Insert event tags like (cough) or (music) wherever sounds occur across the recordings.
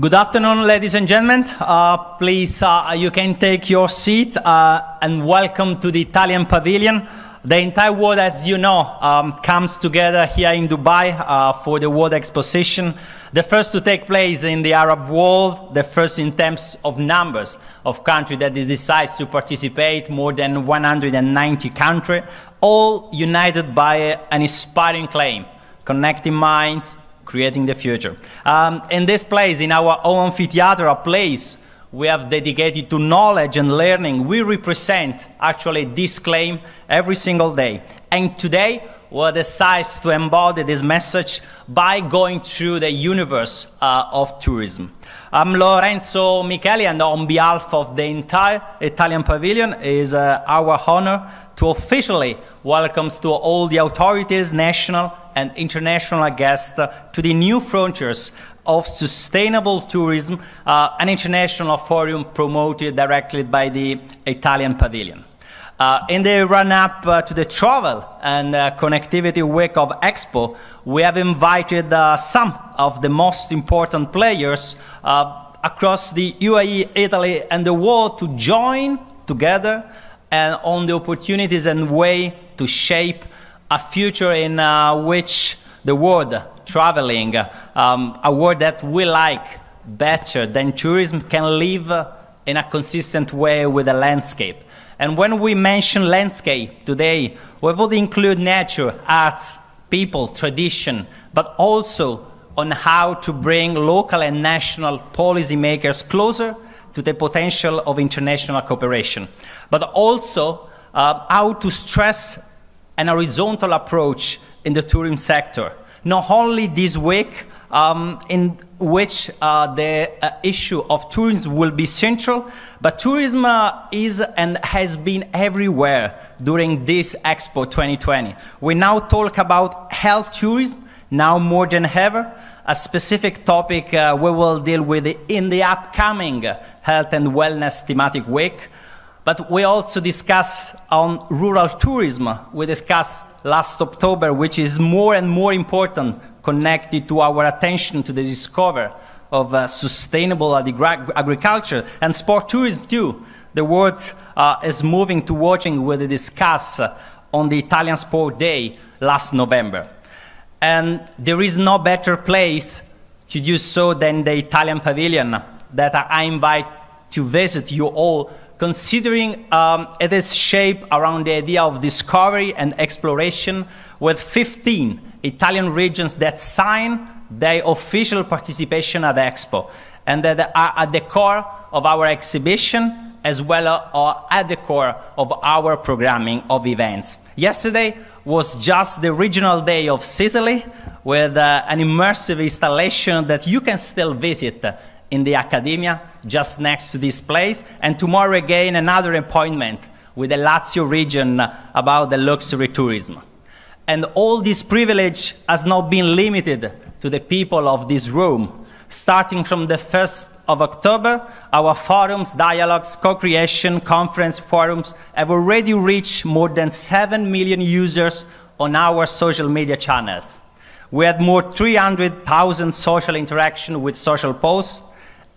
Good afternoon, ladies and gentlemen. Uh, please, uh, you can take your seat uh, and welcome to the Italian Pavilion. The entire world, as you know, um, comes together here in Dubai uh, for the World Exposition, the first to take place in the Arab world, the first in terms of numbers of countries that decides to participate, more than 190 countries, all united by an inspiring claim, connecting minds, creating the future. Um, in this place, in our own amphitheater, a place we have dedicated to knowledge and learning, we represent actually this claim every single day. And today, we decide to embody this message by going through the universe uh, of tourism. I'm Lorenzo Micheli, and on behalf of the entire Italian Pavilion, it is uh, our honor to officially welcome to all the authorities, national and international guests, uh, to the new frontiers of sustainable tourism, uh, an international forum promoted directly by the Italian Pavilion. Uh, in the run-up uh, to the travel and uh, connectivity week of Expo, we have invited uh, some of the most important players across the UAE, Italy, and the world to join together and on the opportunities and way to shape a future in which the world traveling, um, a world that we like better than tourism, can live in a consistent way with the landscape. And when we mention landscape today, we would include nature, arts, people, tradition, but also on how to bring local and national policymakers closer to the potential of international cooperation, but also uh, how to stress an horizontal approach in the tourism sector not only this week, um, in which uh, the uh, issue of tourism will be central, but tourism uh, is and has been everywhere during this Expo 2020. We now talk about health tourism, now more than ever, a specific topic uh, we will deal with in the upcoming Health and Wellness Thematic Week. But we also discuss on rural tourism. We discussed last October, which is more and more important, connected to our attention to the discovery of uh, sustainable agriculture and sport tourism too. The world uh, is moving to watching we discuss uh, on the Italian Sport Day last November. And there is no better place to do so than the Italian Pavilion that I invite to visit you all considering um, it is shaped around the idea of discovery and exploration with 15 Italian regions that sign their official participation at the Expo and that are at the core of our exhibition as well as at the core of our programming of events. Yesterday was just the regional day of Sicily with uh, an immersive installation that you can still visit in the academia just next to this place. And tomorrow again, another appointment with the Lazio region about the luxury tourism. And all this privilege has not been limited to the people of this room. Starting from the 1st of October, our forums, dialogues, co-creation, conference forums have already reached more than 7 million users on our social media channels. We had more 300,000 social interaction with social posts,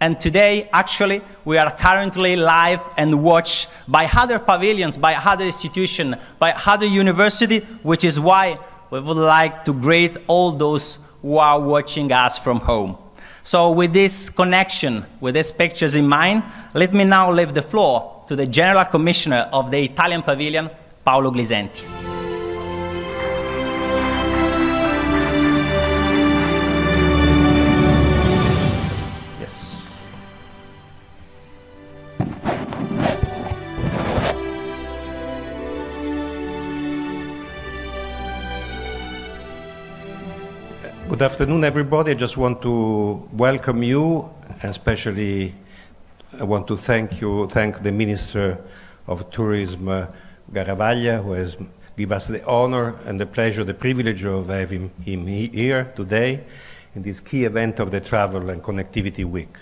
and today, actually, we are currently live and watched by other pavilions, by other institutions, by other universities, which is why we would like to greet all those who are watching us from home. So with this connection, with these pictures in mind, let me now leave the floor to the General Commissioner of the Italian Pavilion, Paolo Glisenti. Good afternoon, everybody. I just want to welcome you, especially I want to thank you, thank the Minister of Tourism, uh, Garavaglia, who has given us the honor and the pleasure, the privilege of having him here today in this key event of the Travel and Connectivity Week,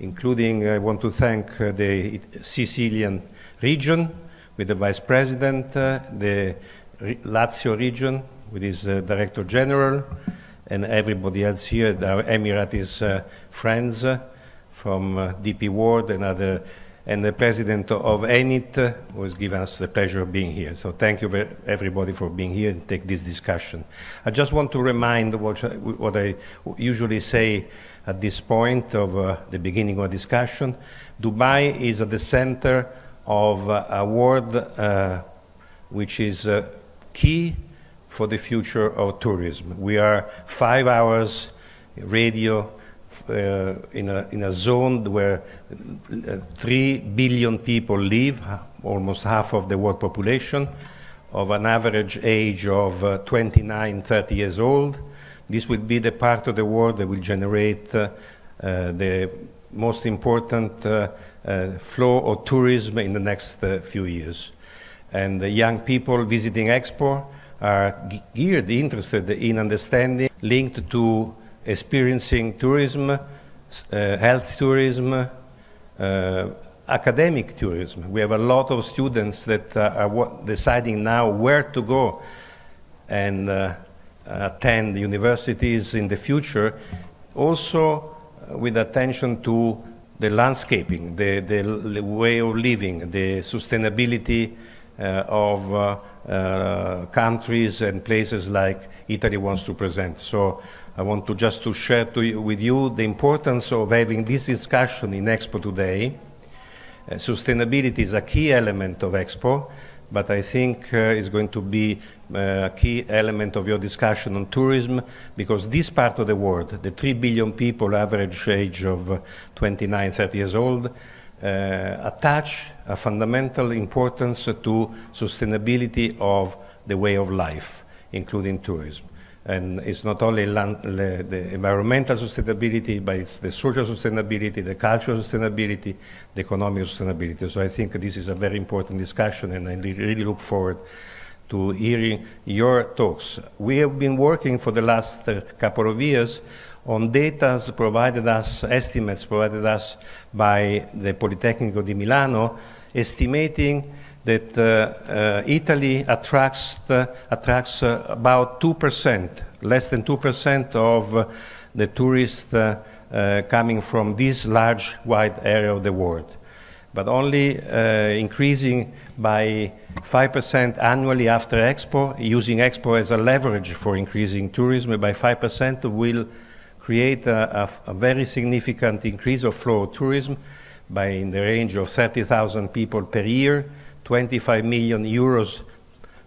including I want to thank uh, the Sicilian region with the Vice President, uh, the Lazio region with his uh, Director General, and everybody else here, our Emiratis uh, friends uh, from uh, DP World and other, and the president of ENIT, uh, who has given us the pleasure of being here. So thank you very, everybody for being here and take this discussion. I just want to remind what, what I usually say at this point of uh, the beginning of a discussion. Dubai is at the center of uh, a world uh, which is key for the future of tourism. We are five hours radio uh, in, a, in a zone where uh, three billion people live, almost half of the world population, of an average age of uh, 29, 30 years old. This will be the part of the world that will generate uh, uh, the most important uh, flow of tourism in the next few years. And the young people visiting Expo are geared, interested in understanding, linked to experiencing tourism, uh, health tourism, uh, academic tourism. We have a lot of students that uh, are deciding now where to go and uh, attend universities in the future, also with attention to the landscaping, the, the, the way of living, the sustainability uh, of uh, uh, countries and places like Italy wants to present. So I want to just to share to you, with you the importance of having this discussion in Expo today. Uh, sustainability is a key element of Expo, but I think uh, it's going to be a key element of your discussion on tourism because this part of the world, the 3 billion people average age of 29, 30 years old, uh, attach a fundamental importance to sustainability of the way of life, including tourism. And it's not only land, the, the, environmental sustainability, but it's the social sustainability, the cultural sustainability, the economic sustainability. So I think this is a very important discussion, and I really look forward to hearing your talks. We have been working for the last uh, couple of years on data provided us, estimates provided us by the Politecnico di Milano, estimating that uh, uh, Italy attracts, uh, attracts uh, about 2%, less than 2% of uh, the tourists uh, coming from this large, wide area of the world. But only increasing by 5% annually after Expo, using Expo as a leverage for increasing tourism by 5% will create a, a, a very significant increase of flow of tourism by in the range of 30,000 people per year, 25 million euros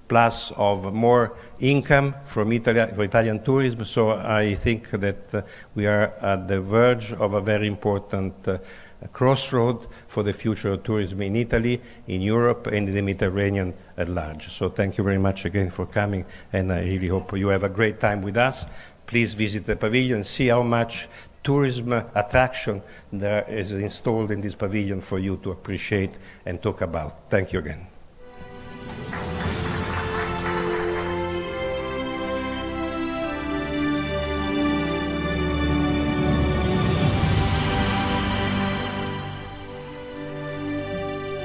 plus of more income from Italy, for Italian tourism. So I think that uh, we are at the verge of a very important uh, crossroad for the future of tourism in Italy, in Europe, and in the Mediterranean at large. So thank you very much again for coming, and I really hope you have a great time with us please visit the pavilion, see how much tourism attraction there is installed in this pavilion for you to appreciate and talk about. Thank you again.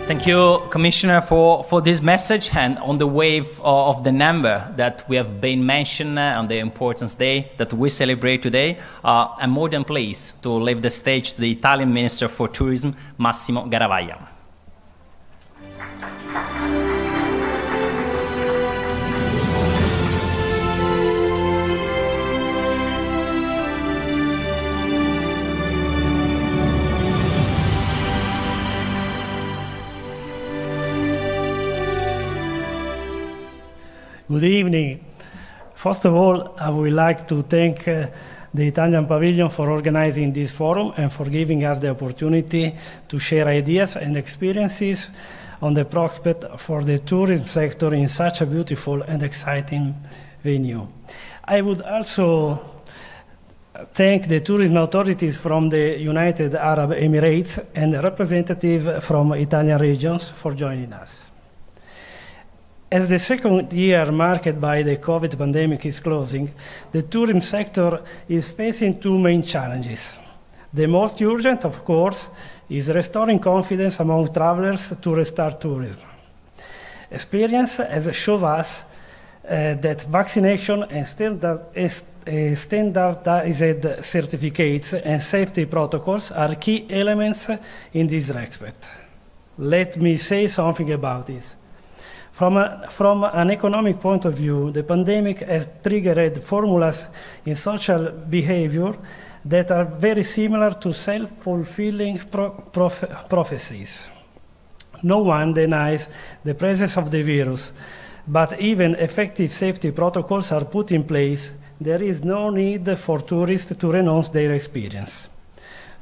Thank you, Commissioner, for, for this message and on the wave of the number that we have been mentioned uh, on the Importance Day that we celebrate today. Uh, I'm more than pleased to leave the stage to the Italian Minister for Tourism, Massimo Garavaglia. Good evening. First of all, I would like to thank uh, the Italian Pavilion for organizing this forum and for giving us the opportunity to share ideas and experiences on the prospect for the tourism sector in such a beautiful and exciting venue. I would also thank the tourism authorities from the United Arab Emirates and the representatives from Italian regions for joining us. As the second year marked by the COVID pandemic is closing, the tourism sector is facing two main challenges. The most urgent, of course, is restoring confidence among travelers to restart tourism. Experience has shown us uh, that vaccination and, uh, standardized certificates and safety protocols are key elements in this respect. Let me say something about this. From, a, from an economic point of view, the pandemic has triggered formulas in social behavior that are very similar to self fulfilling pro prophecies. No one denies the presence of the virus, but even effective safety protocols are put in place, there is no need for tourists to renounce their experience.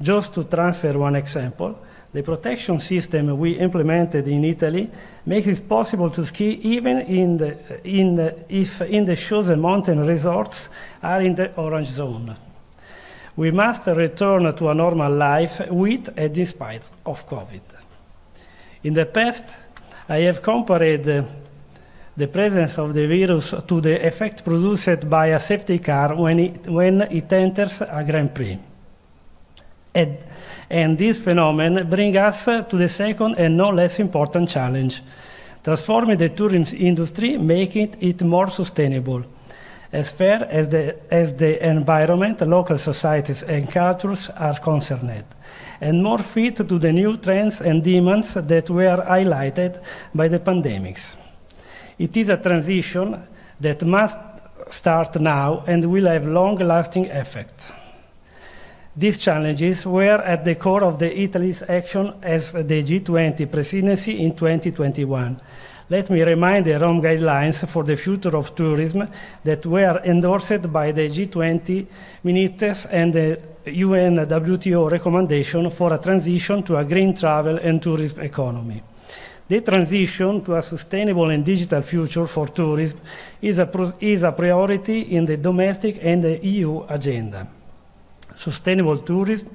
Just to transfer one example, the protection system we implemented in Italy makes it possible to ski even in the, in the, if in the chosen mountain resorts are in the orange zone. We must return to a normal life with and despite of COVID. In the past, I have compared the presence of the virus to the effect produced by a safety car when it, when it enters a Grand Prix. And, and this phenomenon brings us to the second and no less important challenge transforming the tourism industry, making it more sustainable as far as the, as the environment, local societies, and cultures are concerned, and more fit to the new trends and demands that were highlighted by the pandemics. It is a transition that must start now and will have long lasting effects. These challenges were at the core of the Italy's action as the G20 presidency in 2021 let me remind the Rome guidelines for the future of tourism that were endorsed by the G20 ministers and the UN WTO recommendation for a transition to a green travel and tourism economy. The transition to a sustainable and digital future for tourism is a, is a priority in the domestic and the EU agenda. Sustainable tourism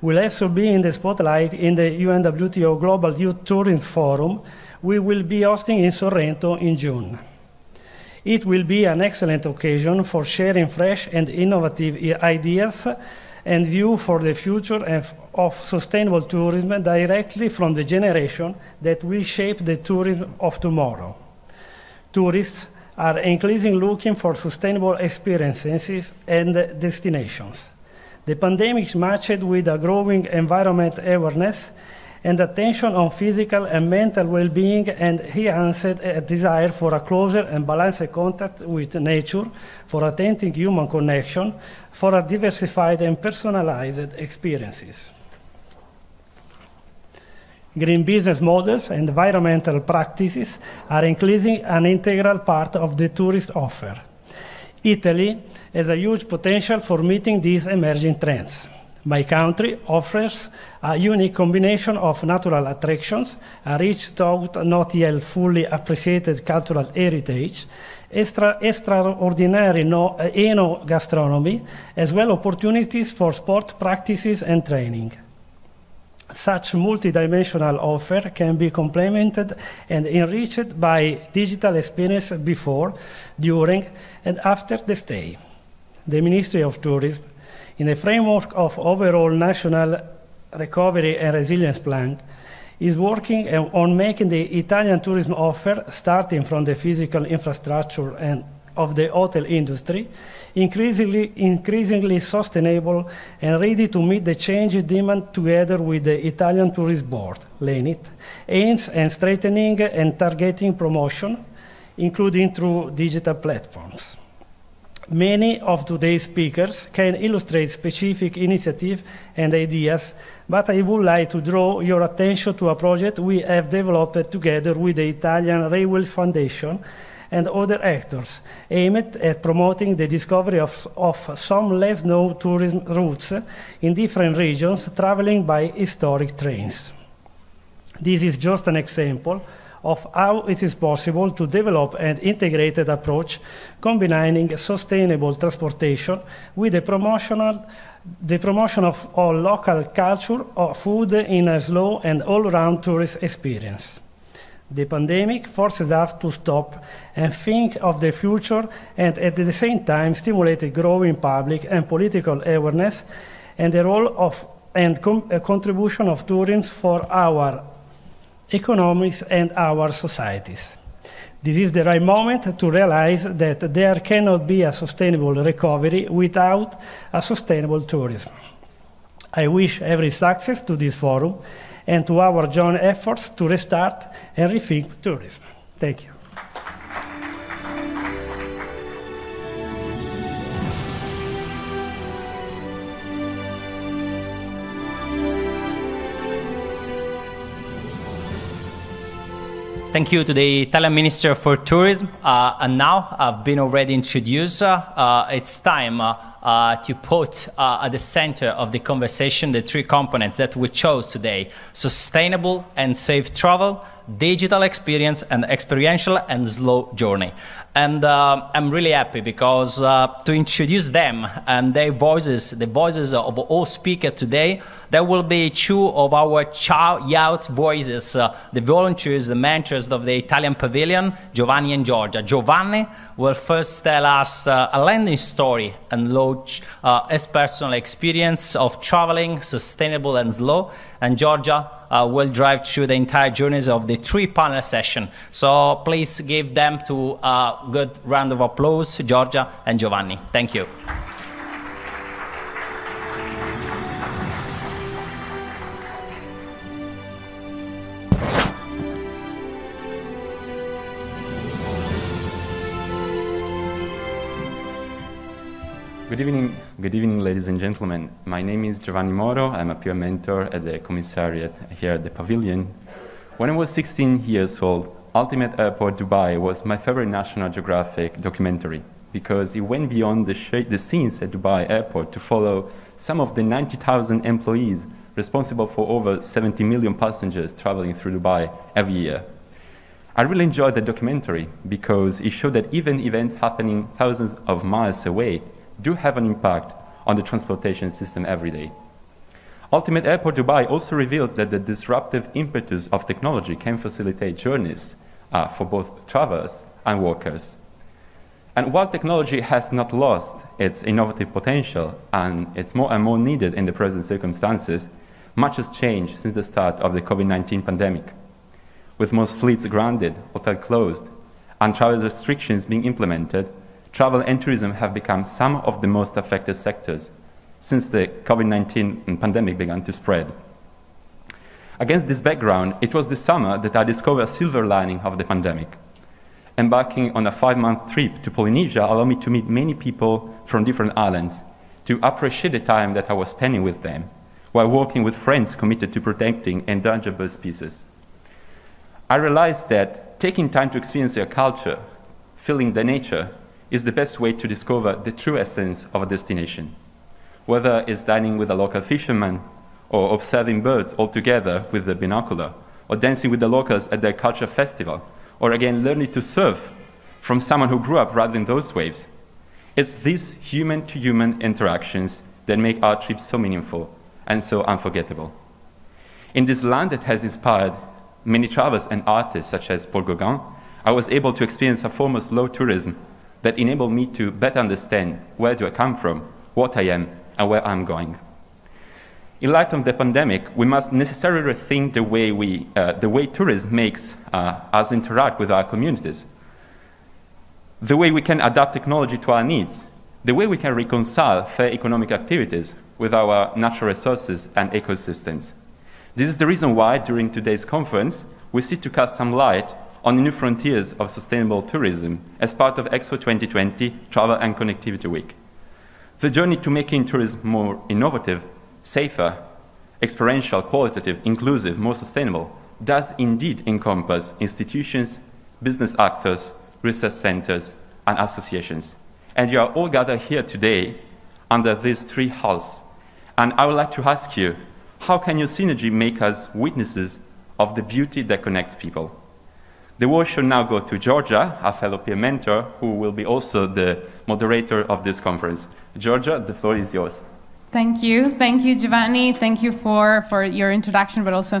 will also be in the spotlight in the UNWTO Global Youth Tourism Forum, we will be hosting in Sorrento in June. It will be an excellent occasion for sharing fresh and innovative ideas and view for the future of sustainable tourism directly from the generation that will shape the tourism of tomorrow. Tourists are increasingly looking for sustainable experiences and destinations. The pandemic matched with a growing environment awareness and attention on physical and mental well-being, and he answered a desire for a closer and balanced contact with nature, for authentic human connection, for a diversified and personalized experiences. Green business models and environmental practices are increasing an integral part of the tourist offer. Italy has a huge potential for meeting these emerging trends. My country offers a unique combination of natural attractions, a rich, though not yet fully appreciated cultural heritage, extra, extraordinary no, uh, eno-gastronomy, as well opportunities for sport practices and training. Such multidimensional offer can be complemented and enriched by digital experience before, during, and after the stay. The Ministry of Tourism in the framework of overall national recovery and resilience plan, is working uh, on making the Italian tourism offer, starting from the physical infrastructure and of the hotel industry, increasingly, increasingly sustainable and ready to meet the changing demand together with the Italian Tourist Board, LENIT, aims at strengthening and targeting promotion, including through digital platforms. Many of today's speakers can illustrate specific initiatives and ideas, but I would like to draw your attention to a project we have developed together with the Italian Railways Foundation and other actors, aimed at promoting the discovery of, of some less known tourism routes in different regions traveling by historic trains. This is just an example of how it is possible to develop an integrated approach combining sustainable transportation with the promotional the promotion of all local culture or food in a slow and all-round tourist experience. The pandemic forces us to stop and think of the future and at the same time stimulate growing public and political awareness and the role of and com contribution of tourism for our economies, and our societies. This is the right moment to realize that there cannot be a sustainable recovery without a sustainable tourism. I wish every success to this forum and to our joint efforts to restart and rethink tourism. Thank you. Thank you to the Italian Minister for Tourism. Uh, and now I've been already introduced. Uh, uh, it's time uh, uh, to put uh, at the center of the conversation the three components that we chose today sustainable and safe travel, digital experience, and experiential and slow journey. And uh, I'm really happy because uh, to introduce them and their voices, the voices of all speakers today, there will be two of our youth voices, uh, the volunteers, the mentors of the Italian Pavilion, Giovanni and Giorgia. Giovanni will first tell us uh, a landing story and launch uh, his personal experience of traveling sustainable and slow. And Giorgia uh, will drive through the entire journeys of the three panel session. So please give them to a good round of applause, Giorgia and Giovanni. Thank you. Good evening, good evening, ladies and gentlemen. My name is Giovanni Moro. I'm a peer mentor at the commissariat here at the pavilion. When I was 16 years old, Ultimate Airport Dubai was my favorite National Geographic documentary because it went beyond the, the scenes at Dubai Airport to follow some of the 90,000 employees responsible for over 70 million passengers traveling through Dubai every year. I really enjoyed the documentary because it showed that even events happening thousands of miles away do have an impact on the transportation system every day. Ultimate Airport Dubai also revealed that the disruptive impetus of technology can facilitate journeys uh, for both travelers and workers. And while technology has not lost its innovative potential and it's more and more needed in the present circumstances, much has changed since the start of the COVID 19 pandemic. With most fleets grounded, hotels closed, and travel restrictions being implemented, travel and tourism have become some of the most affected sectors since the COVID 19 pandemic began to spread. Against this background, it was this summer that I discovered a silver lining of the pandemic. Embarking on a five month trip to Polynesia allowed me to meet many people from different islands, to appreciate the time that I was spending with them, while working with friends committed to protecting endangered bird species. I realized that taking time to experience their culture, feeling the nature, is the best way to discover the true essence of a destination. Whether it's dining with a local fisherman, or observing birds all together with the binocular, or dancing with the locals at their culture festival, or again learning to surf from someone who grew up riding those waves. It's these human to human interactions that make our trips so meaningful and so unforgettable. In this land that has inspired many travelers and artists such as Paul Gauguin, I was able to experience a form of slow tourism that enable me to better understand where do I come from, what I am, and where I'm going. In light of the pandemic, we must necessarily rethink the way, we, uh, the way tourism makes uh, us interact with our communities, the way we can adapt technology to our needs, the way we can reconcile fair economic activities with our natural resources and ecosystems. This is the reason why, during today's conference, we seek to cast some light on the new frontiers of sustainable tourism as part of Expo 2020 Travel and Connectivity Week. The journey to making tourism more innovative, safer, experiential, qualitative, inclusive, more sustainable does indeed encompass institutions, business actors, research centers, and associations. And you are all gathered here today under these three halls. And I would like to ask you, how can your synergy make us witnesses of the beauty that connects people? The word should now go to Georgia, a fellow peer mentor, who will be also the moderator of this conference. Georgia, the floor is yours. Thank you. Thank you, Giovanni. Thank you for, for your introduction, but also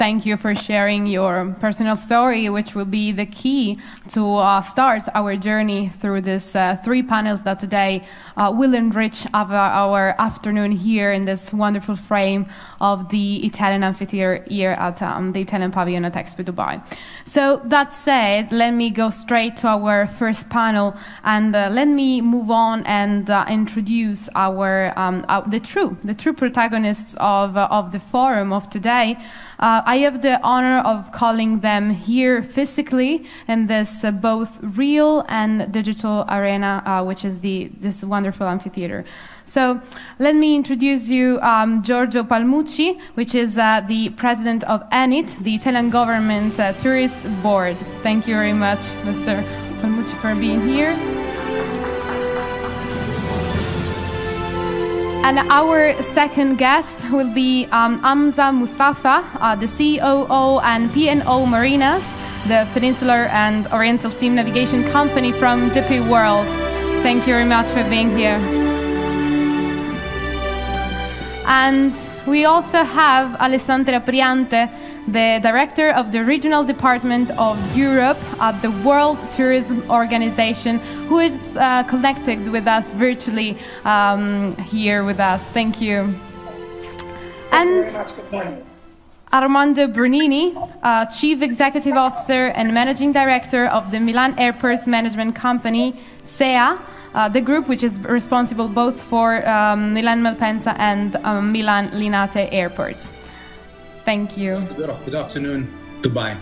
thank you for sharing your personal story, which will be the key to uh, start our journey through these uh, three panels that today uh, will enrich our, our, afternoon here in this wonderful frame of the Italian amphitheater here at um, the Italian Pavilion at Expo Dubai. So that said, let me go straight to our first panel and uh, let me move on and uh, introduce our, um, the true the true protagonists of, of the forum of today. Uh, I have the honor of calling them here physically in this uh, both real and digital arena, uh, which is the, this wonderful amphitheater. So let me introduce you um, Giorgio Palmucci, which is uh, the president of ENIT, the Italian Government uh, Tourist Board. Thank you very much, Mr. Palmucci, for being here. And our second guest will be um, Hamza Mustafa, uh, the COO and P&O Marinas, the Peninsular and Oriental Steam Navigation Company from DP World. Thank you very much for being here. And we also have Alessandra Priante, the director of the Regional Department of Europe at the World Tourism Organization, who is uh, connected with us virtually um, here with us. Thank you. and Armando Brunini, uh, Chief Executive Officer and Managing Director of the Milan Airports Management Company, SEA, uh, the group which is responsible both for um, Milan Malpensa and um, Milan Linate airports. Thank you. Good afternoon, Dubai.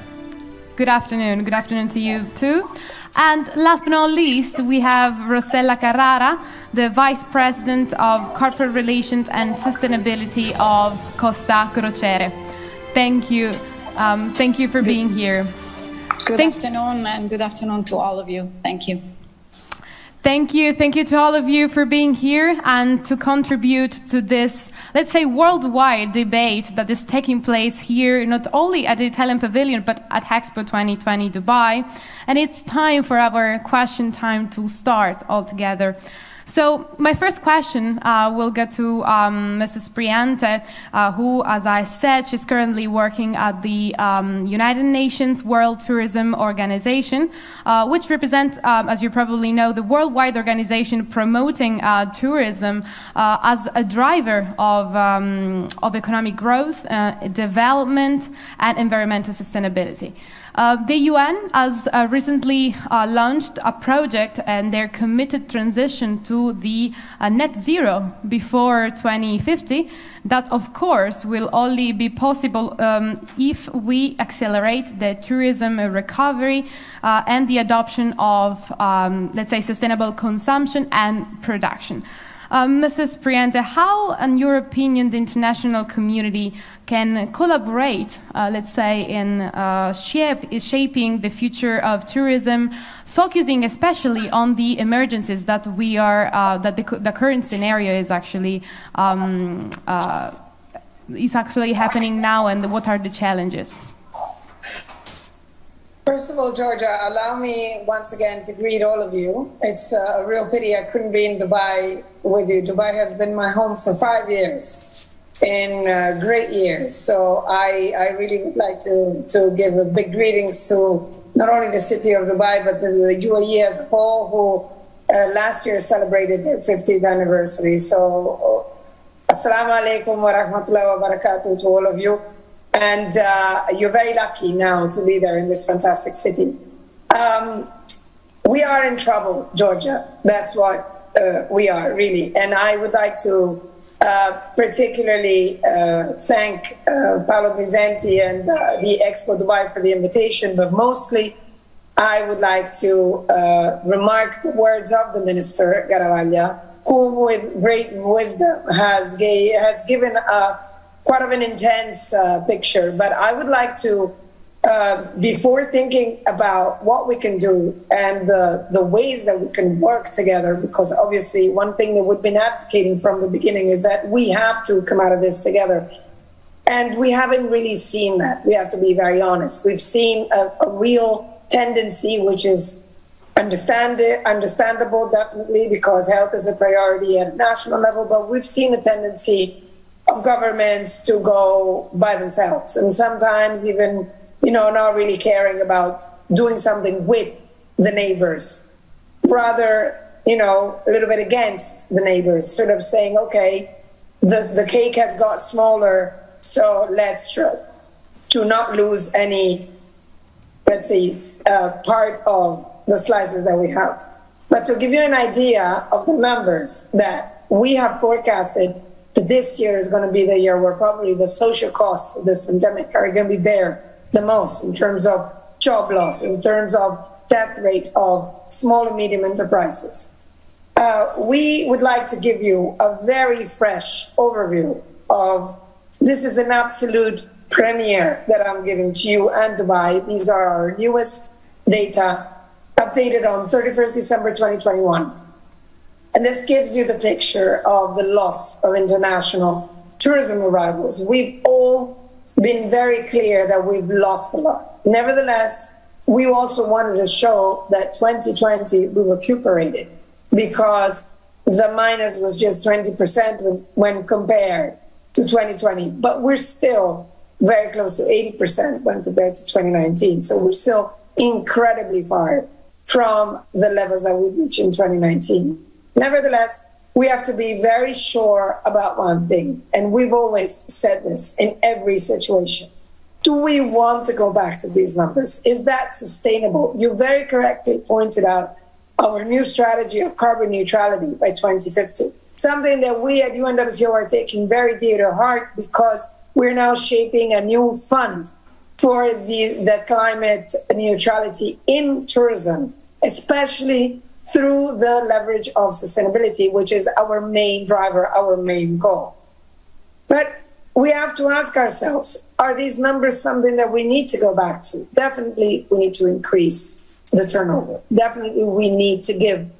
Good afternoon. Good afternoon to you too. And last but not least, we have Rosella Carrara, the Vice President of Corporate Relations and Sustainability of Costa Crociere. Thank you. Um, thank you for being here. Good Thank- afternoon, and good afternoon to all of you. Thank you. Thank you. Thank you to all of you for being here and to contribute to this, let's say, worldwide debate that is taking place here, not only at the Italian Pavilion, but at Expo 2020 Dubai. And it's time for our question time to start altogether. So my first question uh, will go to um, Mrs. Priante, uh, who, as I said, she's currently working at the um, United Nations World Tourism Organization, uh, which represents, um, as you probably know, the worldwide organization promoting uh, tourism uh, as a driver of, um, of economic growth, uh, development, and environmental sustainability. Uh, the UN has uh, recently uh, launched a project and their committed transition to the uh, net zero before 2050. That, of course, will only be possible um, if we accelerate the tourism recovery uh, and the adoption of, um, let's say, sustainable consumption and production. Um, Mrs. Priante, how, in your opinion, the international community can collaborate, uh, let's say, in uh, shape, is shaping the future of tourism, focusing especially on the emergencies that we are, uh, that the, the, current scenario is actually um, uh, is actually happening now, and what are the challenges? First of all, Georgia, allow me once again to greet all of you. It's a real pity I couldn't be in Dubai with you. Dubai has been my home for five years, in uh, great years. So I, I really would like to, to give a big greetings to not only the city of Dubai, but the, the UAE as a whole, who uh, last year celebrated their 50th anniversary. So, assalamu alaikum wa rahmatullahi wa barakatuh to all of you and uh, you're very lucky now to be there in this fantastic city. Um, we are in trouble, Georgia. That's what uh, we are, really. And I would like to uh, particularly uh, thank uh, Paolo Glisenti and uh, the Expo Dubai for the invitation, but mostly I would like to remark the words of the Minister Garavaglia, who, with great wisdom, has, gave, has given a quite of an intense uh, picture. But I would like to, uh, before thinking about what we can do and the, the ways that we can work together, because obviously one thing that we've been advocating from the beginning is that we have to come out of this together. And we haven't really seen that. We have to be very honest. We've seen a, a real tendency, which is understand it, understandable, definitely, because health is a priority at national level, but we've seen a tendency of of governments to go by themselves and sometimes even, you know, not really caring about doing something with the neighbors. Rather, you know, a little bit against the neighbors, sort of saying, okay, the, the cake has got smaller, so let's try to not lose any, let's say, uh, part of the slices that we have. But to give you an idea of the numbers that we have forecasted that this year is going to be the year where probably the social costs of this pandemic are going to be there the most in terms of job loss, in terms of death rate of small and medium enterprises. Uh, we would like to give you a very fresh overview of this is an absolute premiere that I'm giving to you and Dubai. These are our newest data updated on 31st December 2021. And this gives you the picture of the loss of international tourism arrivals. We've all been very clear that we've lost a lot. Nevertheless, we also wanted to show that 2020 we recuperated because the minus was just 20% when compared to 2020. But we're still very close to 80% when compared to 2019. So we're still incredibly far from the levels that we reached in 2019. Nevertheless, we have to be very sure about one thing, and we've always said this in every situation. Do we want to go back to these numbers? Is that sustainable? You very correctly pointed out our new strategy of carbon neutrality by 2050, something that we at UNWTO are taking very dear to heart because we're now shaping a new fund for the, the climate neutrality in tourism, especially through the leverage of sustainability, which is our main driver, our main goal. But we have to ask ourselves are these numbers something that we need to go back to? Definitely, we need to increase the turnover. Definitely, we need to give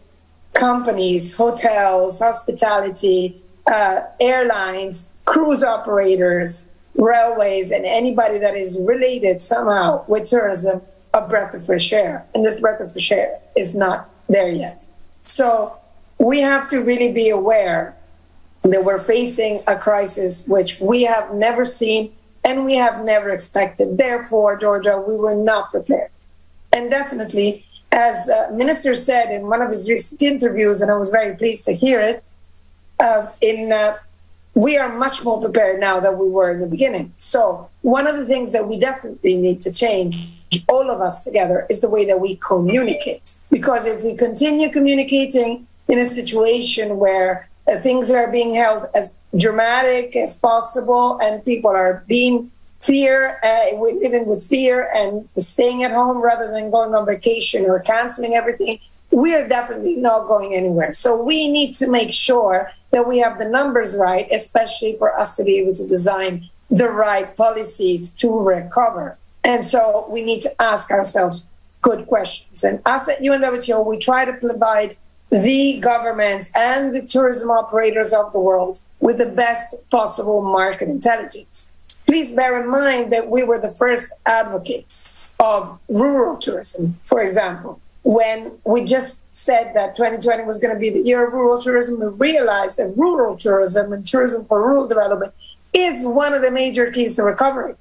companies, hotels, hospitality, uh, airlines, cruise operators, railways, and anybody that is related somehow with tourism a breath of fresh air. And this breath of fresh air is not there yet. So we have to really be aware that we're facing a crisis which we have never seen and we have never expected. Therefore, Georgia, we were not prepared. And definitely, as uh, Minister said in one of his recent interviews, and I was very pleased to hear it, uh, in uh, we are much more prepared now than we were in the beginning. So one of the things that we definitely need to change, all of us together, is the way that we communicate. Because if we continue communicating in a situation where uh, things are being held as dramatic as possible and people are being fear, uh, living with fear and staying at home rather than going on vacation or canceling everything, we are definitely not going anywhere. So we need to make sure that we have the numbers right, especially for us to be able to design the right policies to recover. And so we need to ask ourselves good questions. And us at UNWTO, we try to provide the governments and the tourism operators of the world with the best possible market intelligence. Please bear in mind that we were the first advocates of rural tourism, for example when we just said that 2020 was going to be the year of rural tourism, we realized that rural tourism and tourism for rural development is one of the major keys to recovery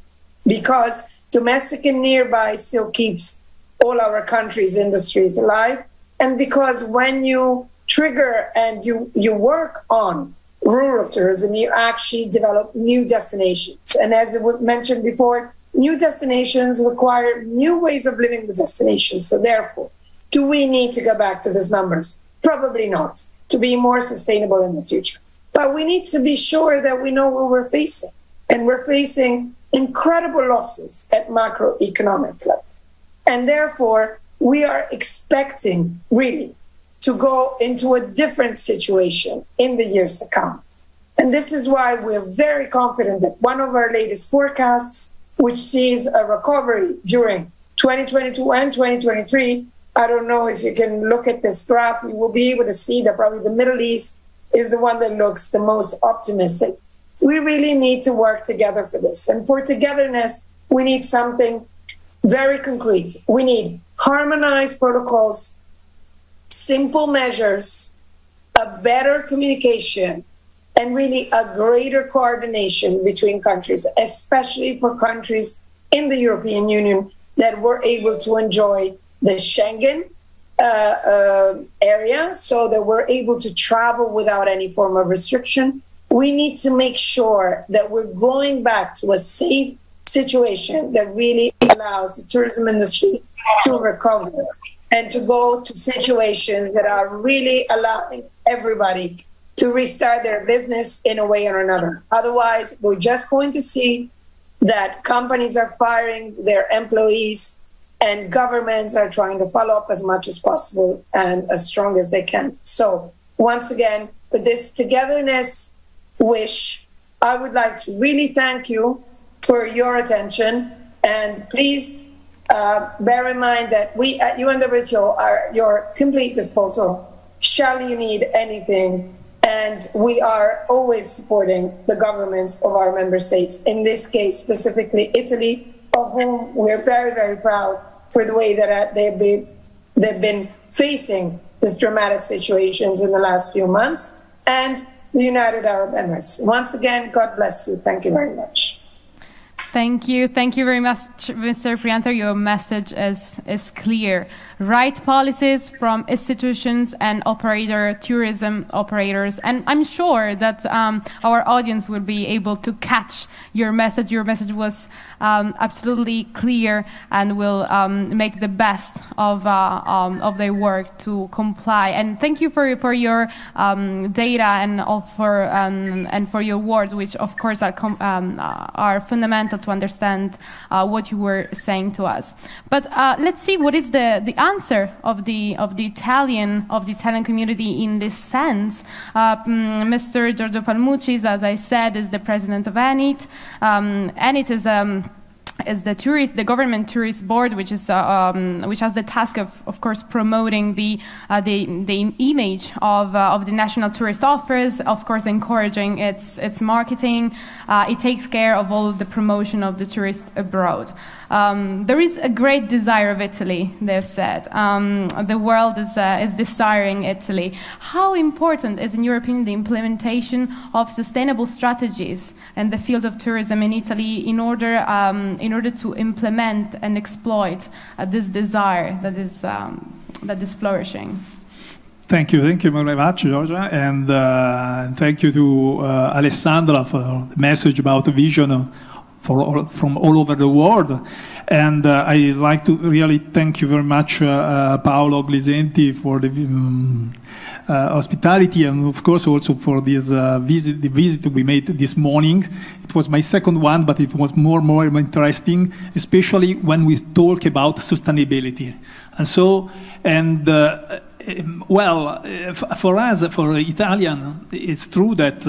because domestic and nearby still keeps all our country's industries alive. And because when you trigger and you, you work on rural tourism, you actually develop new destinations. And as it was mentioned before, new destinations require new ways of living the destinations. So therefore, do we need to go back to these numbers? Probably not, to be more sustainable in the future. But we need to be sure that we know what we're facing. And we're facing incredible losses at macroeconomic level. And therefore, we are expecting really to go into a different situation in the years to come. And this is why we're very confident that one of our latest forecasts, which sees a recovery during 2022 and 2023, I don't know if you can look at this graph, you will be able to see that probably the Middle East is the one that looks the most optimistic. We really need to work together for this. And for togetherness, we need something very concrete. We need harmonized protocols, simple measures, a better communication, and really a greater coordination between countries, especially for countries in the European Union that were able to enjoy the Schengen uh, uh, area, so that we're able to travel without any form of restriction. We need to make sure that we're going back to a safe situation that really allows the tourism industry to recover and to go to situations that are really allowing everybody to restart their business in a way or another. Otherwise, we're just going to see that companies are firing their employees and governments are trying to follow up as much as possible and as strong as they can. So, once again, with this togetherness wish, I would like to really thank you for your attention and please uh, bear in mind that we at UNWTO are your complete disposal. Shall you need anything? And we are always supporting the governments of our member states, in this case, specifically Italy, of whom we're very, very proud for the way that uh, they've been, they've been facing these dramatic situations in the last few months, and the United Arab Emirates. Once again, God bless you. Thank you very much. Thank you. Thank you very much, Mr. Priante. Your message is, is clear. Right policies from institutions and operator, tourism operators. And I'm sure that um, our audience will be able to catch your message. Your message was um, absolutely clear and will um, make the best of, uh, um, of their work to comply. And thank you for, for your um, data and for, and for your words, which of course are, are fundamental to understand uh, what you were saying to us. But uh, let's see what is the, the answer of the, of the Italian of the Italian community in this sense. Uh, Mr. Mm, Giorgio Palmucci, as I said, is the president of ENIT. Um, ENIT is um, is the tourist, the government tourist board, which is uh, um, which has the task of, of course, promoting the uh, the, the image of uh, of the national tourist office, of course, encouraging its its marketing. Uh, it takes care of all the promotion of the tourist abroad. Um, there is a great desire of Italy, they've said. Um, the world is, uh, is desiring Italy. How important is, in your opinion, the implementation of sustainable strategies in the field of tourism in Italy in order, um, in order to implement and exploit uh, this desire that is, um, that is flourishing? Thank you, thank you very much, Georgia, and uh, thank you to uh, Alessandra for the message about the vision all, from all over the world. And uh, I'd like to really thank you very much, uh, uh, Paolo Glisenti, for the um, uh, hospitality and, of course, also for this visit, the visit we made this morning. It was my second one, but it was more and more interesting, especially when we talk about sustainability. And so, and um, well, for us, for Italian, it's true that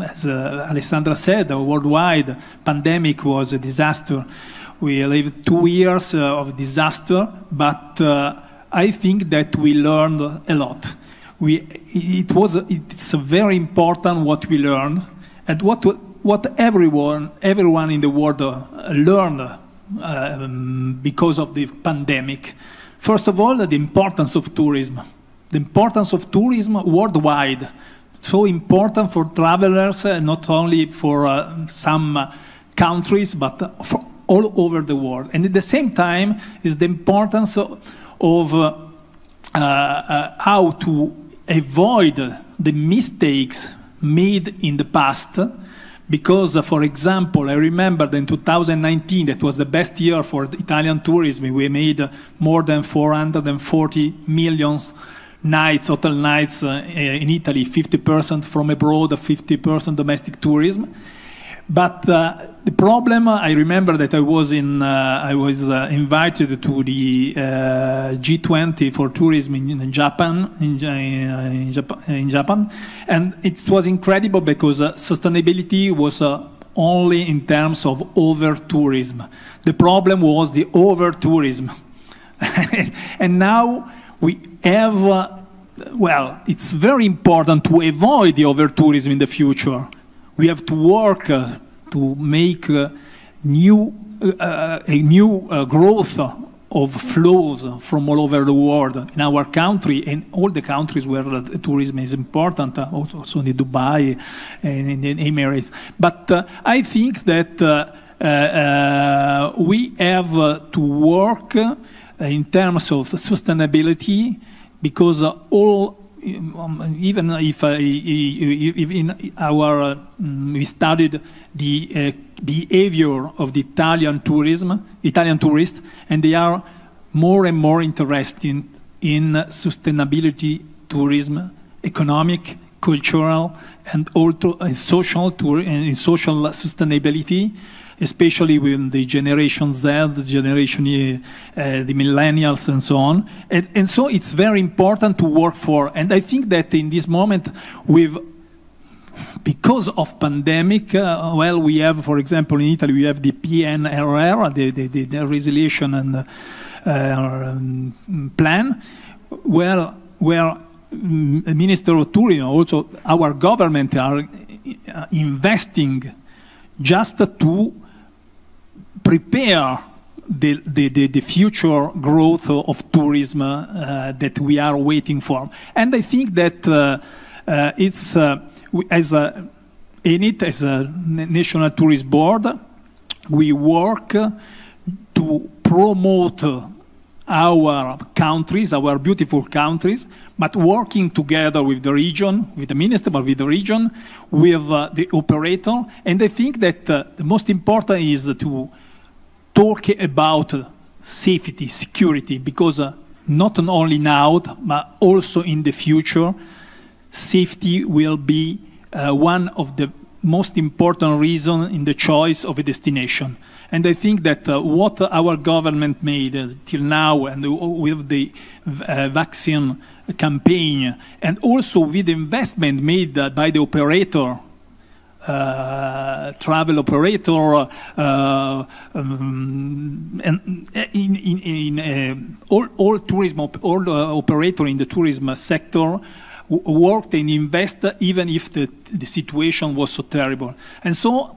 as uh, Alessandra said, a worldwide pandemic was a disaster. We lived two years uh, of disaster, but uh, I think that we learned a lot. We, it was, it's very important what we learned and what, what everyone, everyone in the world learned um, because of the pandemic. First of all, the importance of tourism. The importance of tourism worldwide so important for travelers, uh, not only for uh, some uh, countries, but all over the world. And at the same time, is the importance of, uh, uh, how to avoid the mistakes made in the past. Because, uh, for example, I remember that in 2019, that was the best year for Italian tourism. We made more than 440 millions nights, hotel nights uh, in Italy, 50% from abroad, 50% domestic tourism. But uh, the problem, I remember that I was in, uh, I was uh, invited to the uh, G20 for tourism in, in Japan, in, in, Japan, in, Japan, and it was incredible because uh, sustainability was only in terms of over tourism. The problem was the over tourism, (laughs) and now we have, uh, well, it's very important to avoid the over-tourism in the future. We have to work uh, to make uh, new, uh, a new uh, growth of flows from all over the world in our country and all the countries where tourism is important, uh, also in Dubai and in the Emirates. But uh, I think that uh, uh we have to work in terms of sustainability because all um, even if, uh, if in our um, we studied the uh, behavior of the Italian tourism, Italian tourists, and they are more and more interested in, in sustainability tourism, economic, cultural, and also in social tour and in social sustainability especially with the Generation Z, the Generation uh, the Millennials, and so on. And, and, so it's very important to work for. And I think that in this moment, with because of pandemic, uh, well, we have, for example, in Italy, we have the PNRR, the, the, the, the resolution and uh, um, plan, where, where mm, Minister of also our government are uh, investing just to prepare the, the, the, the, future growth of tourism uh, that we are waiting for. And I think that uh, uh, it's, uh, as a, ENIT, as a National Tourist Board, we work to promote our countries, our beautiful countries, but working together with the region, with the minister, but with the region, with uh, the operator. And I think that uh, the most important is to talk about safety, security, because uh, not only now, but also in the future, safety will be uh, one of the most important reasons in the choice of a destination. And I think that uh, what our government made uh, till now, and with the uh, vaccine campaign, and also with the investment made uh, by the operator uh, travel operator uh, um, and in, in, in uh, all, all tourism op all operator in the tourism sector worked and invest even if the, the situation was so terrible. And so,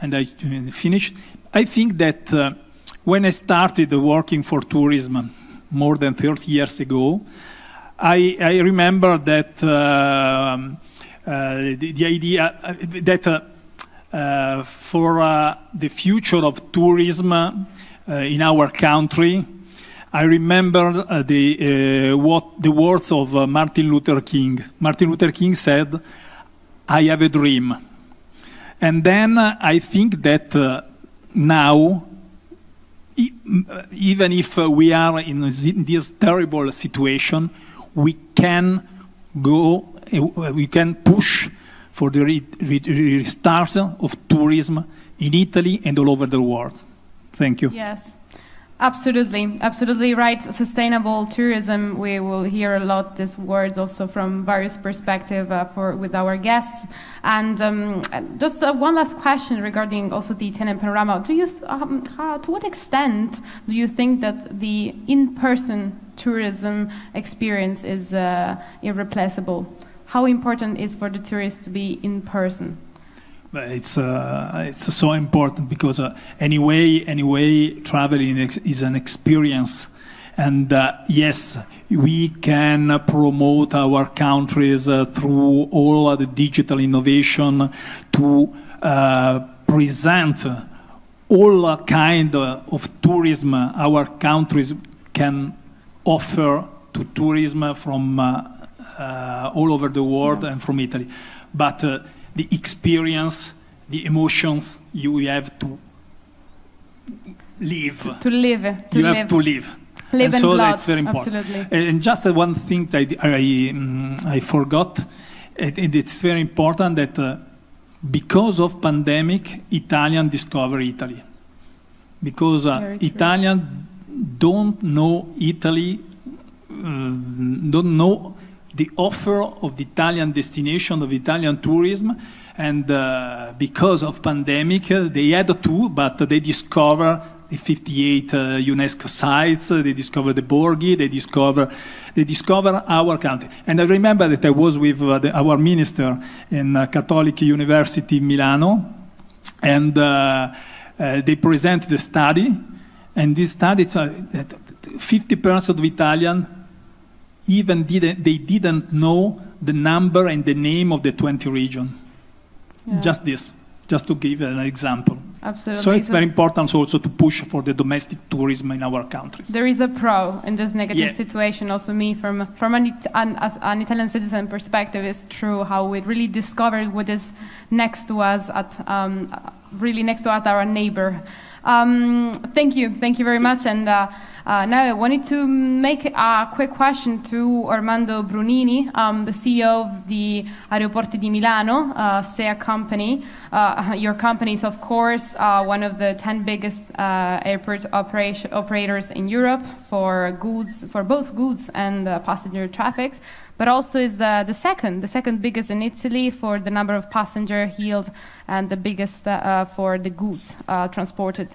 and I finish, I think that uh, when I started working for tourism more than 30 years ago, I, I remember that uh, uh, the, the, idea uh, that uh, for the future of tourism in our country, I remember uh, the, uh, what, the words of uh, Martin Luther King. Martin Luther King said, I have a dream. And then I think that now, e even if we are in this terrible situation, we can go we can push for the re re restart of tourism in Italy and all over the world. Thank you. Yes. Absolutely, absolutely right. Sustainable tourism. We will hear a lot these words also from various perspectives uh, for with our guests. And um, just uh, one last question regarding also the Italian panorama. Do you, um, uh, to what extent do you think that the in-person tourism experience is uh, irreplaceable? How important is for the tourists to be in person? It's uh, it's so important because uh, anyway anyway traveling is an experience, and uh, yes, we can promote our countries uh, through all the digital innovation to uh, present all kind of tourism our countries can offer to tourism from uh, all over the world and from Italy. But uh, the experience, the emotions, you have to live. To, to live. To you live. have to live. Live and so blood. that's very important. Absolutely. And just one thing that I, I, um, I forgot, and it's very important that uh, because of pandemic, Italian discover Italy. Because uh, Italian don't know Italy, uh, don't know the offer of the Italian destination, of Italian tourism, and uh, because of pandemic, uh, they had to, but they discover the 58 uh, UNESCO sites, uh, they discover the Borghi, they discover, they discover our country. And I remember that I was with uh, the, our minister in uh, Catholic University Milano, and they presented the study, and this study, 50% of Italian even didn't, they didn't know the number and the name of the 20 region. Yeah. Just this, just to give an example. Absolutely. So it's very important also to push for the domestic tourism in our countries. There is a pro in this negative yeah. situation. Also, me from from an, an, an, Italian citizen perspective, it's true how we really discovered what is next to us at um, really next to us, our neighbor. Um, thank you, thank you very much, and. Uh, uh, now, I wanted to make a quick question to Armando Brunini, um, the CEO of the Aeroporti di Milano, uh, SEA company. Uh, (laughs) your company is, of course, uh, one of the 10 biggest uh, airport operators in Europe for goods, for both goods and uh, passenger traffics but also is the, the second, the second biggest in Italy for the number of passenger yield and the biggest uh, for the goods uh, transported.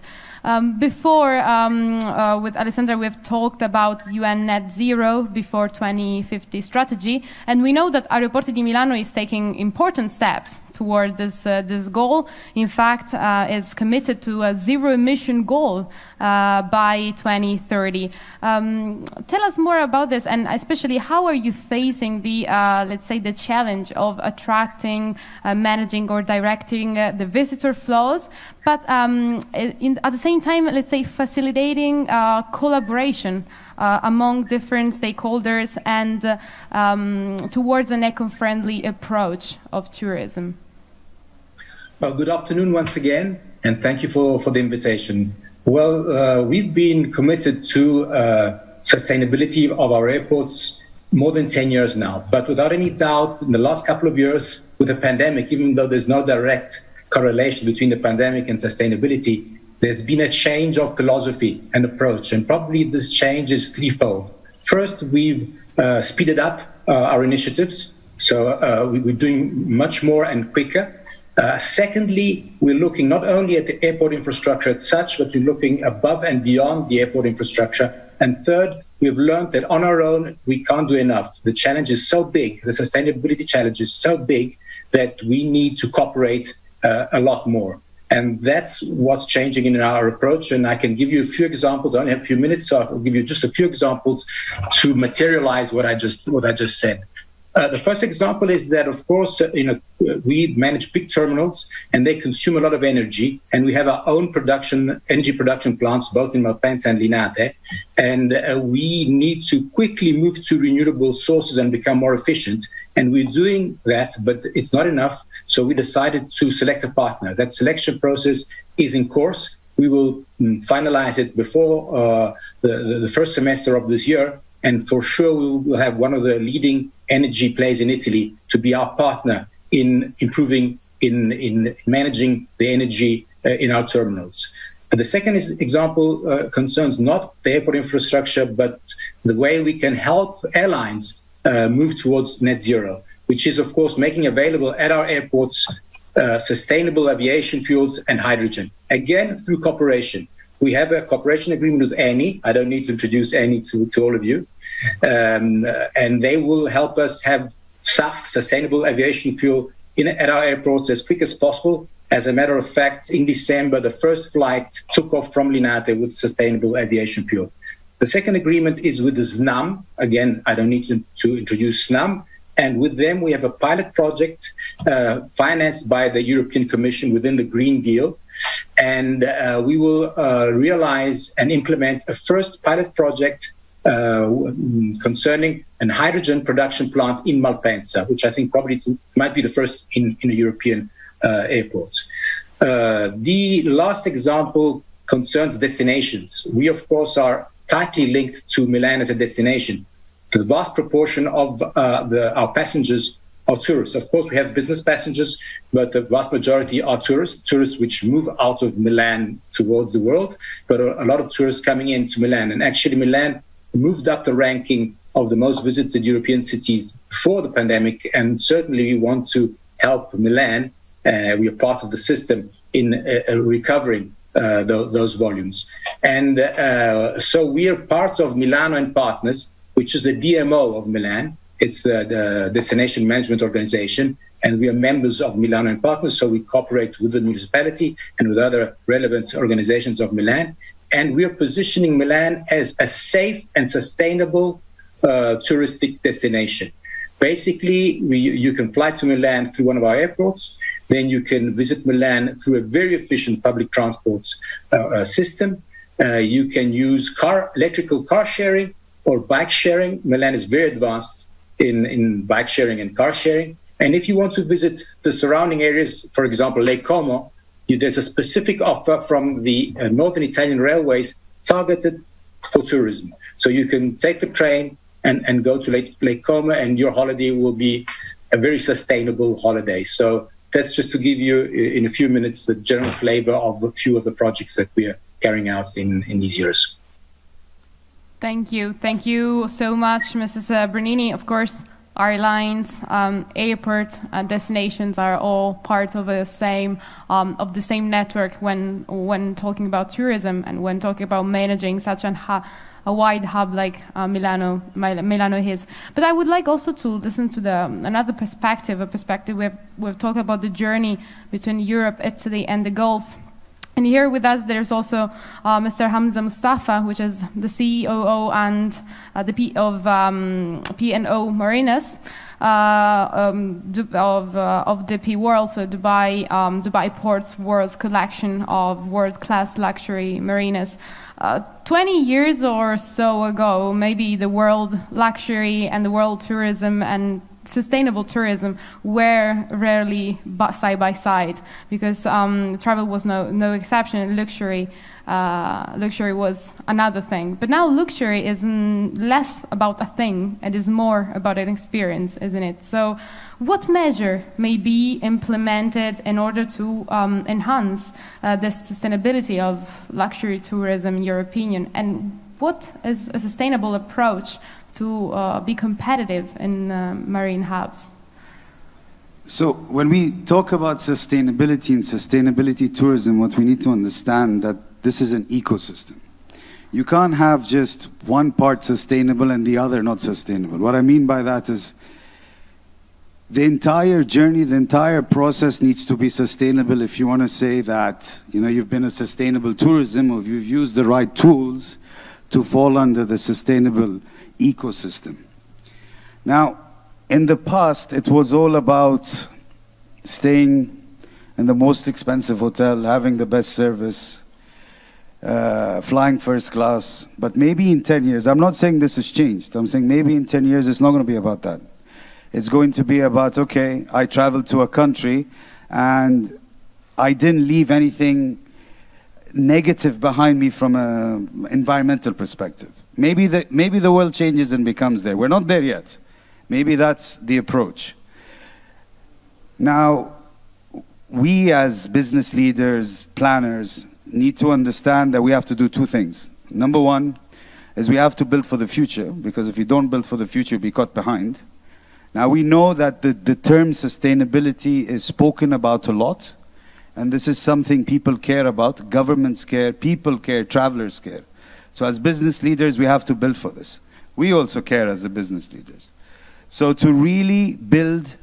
Um, before, um, uh, with Alessandra, we have talked about UN net zero before 2050 strategy, and we know that Aeroporti di Milano is taking important steps toward this, uh, this goal. In fact, uh, is committed to a zero emission goal by 2030. Um, tell us more about this, and especially how are you facing the, uh, let's say, the challenge of attracting, uh, managing, or directing uh, the visitor flows, but um, in, at the same time, let's say, facilitating collaboration. Uh, among different stakeholders and uh, um, towards an eco-friendly approach of tourism. Well, good afternoon once again, and thank you for, for the invitation. Well, uh, we've been committed to uh, sustainability of our airports more than 10 years now. But without any doubt, in the last couple of years, with the pandemic, even though there's no direct correlation between the pandemic and sustainability, there's been a change of philosophy and approach. And probably this change is threefold. First, we've uh, speeded up uh, our initiatives. So uh, we, are doing much more and quicker. Uh, secondly, we're looking not only at the airport infrastructure as such, but we're looking above and beyond the airport infrastructure. And third, we've learned that on our own, we can't do enough. The challenge is so big, the sustainability challenge is so big that we need to cooperate uh, a lot more. And that's what's changing in our approach. And I can give you a few examples. I only have a few minutes, so I'll give you just a few examples to materialize what I just what I just said. Uh, the first example is that, of course, uh, you know, we manage big terminals and they consume a lot of energy. And we have our own production, energy production plants, both in Malpensa and Linate. And uh, we need to quickly move to renewable sources and become more efficient. And we're doing that, but it's not enough. So we decided to select a partner. That selection process is in course. We will mm, finalize it before uh, the, the first semester of this year. And for sure, we will have one of the leading energy plays in Italy to be our partner in improving, in, in managing the energy uh, in our terminals. And the second is, example uh, concerns not the airport infrastructure, but the way we can help airlines uh, move towards net zero, which is, of course, making available at our airports uh, sustainable aviation fuels and hydrogen. Again, through cooperation. We have a cooperation agreement with Eni. I don't need to introduce Eni to, to all of you. Um, and they will help us have SAF, sustainable aviation fuel, in, at our airports as quick as possible. As a matter of fact, in December, the first flight took off from Linate with sustainable aviation fuel. The second agreement is with the SNAM. Again, I don't need to, to introduce SNAM. And with them, we have a pilot project uh, financed by the European Commission within the Green Deal. And uh, we will uh, realize and implement a first pilot project uh, concerning a hydrogen production plant in Malpensa, which I think probably might be the first in, in a European uh, airport. Uh, the last example concerns destinations. We, of course, are tightly linked to Milan as a destination. The vast proportion of uh, the, our passengers are tourists. Of course, we have business passengers, but the vast majority are tourists, tourists which move out of Milan towards the world, but a lot of tourists coming into Milan. And actually, Milan moved up the ranking of the most visited European cities before the pandemic, and certainly we want to help Milan. Uh, we are part of the system in uh, uh recovering uh, th- those volumes. And uh, so we are part of Milano and Partners, which is the DMO of Milan. It's the, the Destination Management Organization, and we are members of Milano and Partners, so we cooperate with the municipality and with other relevant organizations of Milan. and we are positioning Milan as a safe and sustainable uh, touristic destination. Basically, we, you can fly to Milan through one of our airports. Then you can visit Milan through a very efficient public transport uh, uh, system. Uh, you can use car, electrical car sharing or bike sharing. Milan is very advanced in, in bike sharing and car sharing. And if you want to visit the surrounding areas, for example, Lake Como, you, there's a specific offer from the uh, Northern Italian Railways targeted for tourism. So you can take the train and, and go to Lake, Lake Como, and your holiday will be a very sustainable holiday. So that's just to give you, in a few minutes, the general flavor of a few of the projects that we are carrying out in, in these years. Thank you. Thank you so much, Mrs. Uh, Brunini. Of course, our airlines, um, airport uh, destinations are all part of the same um, of the same network when when talking about tourism and when talking about managing such an a wide hub like uh, Milano, Milano is. But I would like also to listen to the another perspective, a perspective we've we've talked about the journey between Europe, Italy, and the Gulf. And here with us, there's also uh, Mr. Hamza Mustafa, which is the CEO and uh, the P of um, P&O Marinas. Uh, um, of, uh, of DP World, so Dubai, um, Dubai Ports World's collection of world-class luxury marinas. Uh, 20 years or so ago, maybe the world luxury and the world tourism and sustainable tourism were rarely side by side because um, travel was no, no exception. Luxury, uh, luxury was another thing. But now luxury is less about a thing, it is more about an experience, isn't it? So, what measure may be implemented in order to um, enhance uh, the sustainability of luxury tourism, in your opinion? And what is a sustainable approach to uh, be competitive in uh, marine hubs? So when we talk about sustainability and sustainability tourism, what we need to understand that this is an ecosystem. You can't have just one part sustainable and the other not sustainable. What I mean by that is the entire journey, the entire process needs to be sustainable if you want to say that, you know, you've been a sustainable tourism or you've used the right tools to fall under the sustainable ecosystem. Now, in the past, it was all about staying in the most expensive hotel, having the best service, uh, flying first class. But maybe in 10 years, I'm not saying this has changed. I'm saying maybe in 10 years, it's not going to be about that. It's going to be about, okay, I traveled to a country and I didn't leave anything negative behind me from an environmental perspective. Maybe the, maybe the world changes and becomes there. We're not there yet. Maybe that's the approach. Now, we as business leaders, planners, need to understand that we have to do two things. Number one is we have to build for the future, because if you don't build for the future, you'll be caught behind. Now, we know that the, the term sustainability is spoken about a lot, and this is something people care about. Governments care, people care, travelers care. So as business leaders, we have to build for this. We also care as the business leaders. So to really build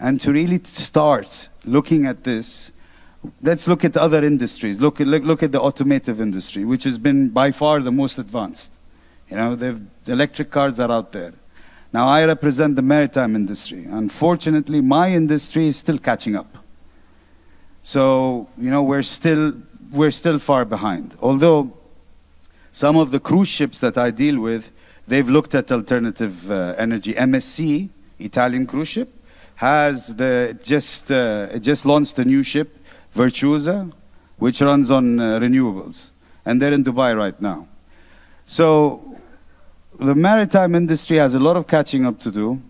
and to really start looking at this, let's look at other industries. Look at, look, look at the automotive industry, which has been by far the most advanced. You know, the electric cars are out there. Now, I represent the maritime industry. Unfortunately, my industry is still catching up. So, you know, we're still, we're still far behind. Although some of the cruise ships that I deal with, they've looked at alternative uh, energy. MSC, Italian cruise ship, has the, just, uh, just launched a new ship, Virtuosa, which runs on uh, renewables. And they're in Dubai right now. So the maritime industry has a lot of catching up to do.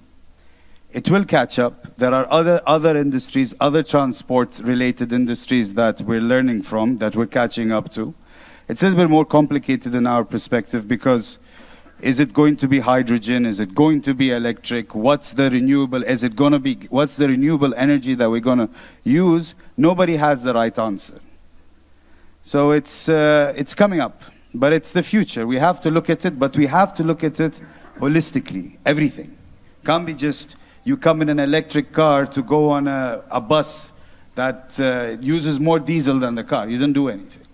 It will catch up. There are other, other industries, other transport-related industries that we're learning from, that we're catching up to. It's a little bit more complicated in our perspective because is it going to be hydrogen? Is it going to be electric? What's the renewable? Is it going to be, what's the renewable energy that we're going to use? Nobody has the right answer. So it's, uh, it's coming up, but it's the future. We have to look at it, but we have to look at it holistically, everything. Can't be just you come in an electric car to go on a, a bus that uh, uses more diesel than the car. You don't do anything.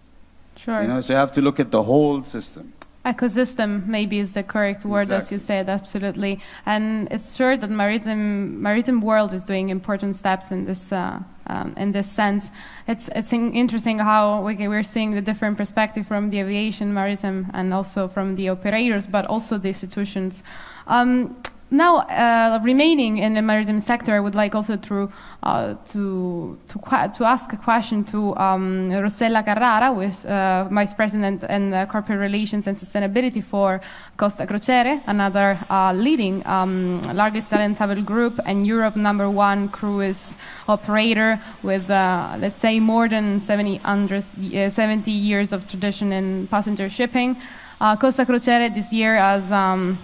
Sure. You know, so you have to look at the whole system. ecosystem maybe is the correct word as you said absolutely and it's sure that maritime maritime world is doing important steps in this uh, um, in this sense it's it's in interesting how we, we're seeing the different perspective from the aviation maritime and also from the operators but also the institutions um, now, uh, remaining in the maritime sector, I would like also to uh, to to, to, ask a question to um, Rossella Carrara, who is uh, Vice President in uh, Corporate Relations and Sustainability for Costa Crociere, another uh, leading um, largest Italian travel group and Europe number one cruise operator with, uh, let's say, more than 70, 70, years of tradition in passenger shipping. Costa Crociere this year has um,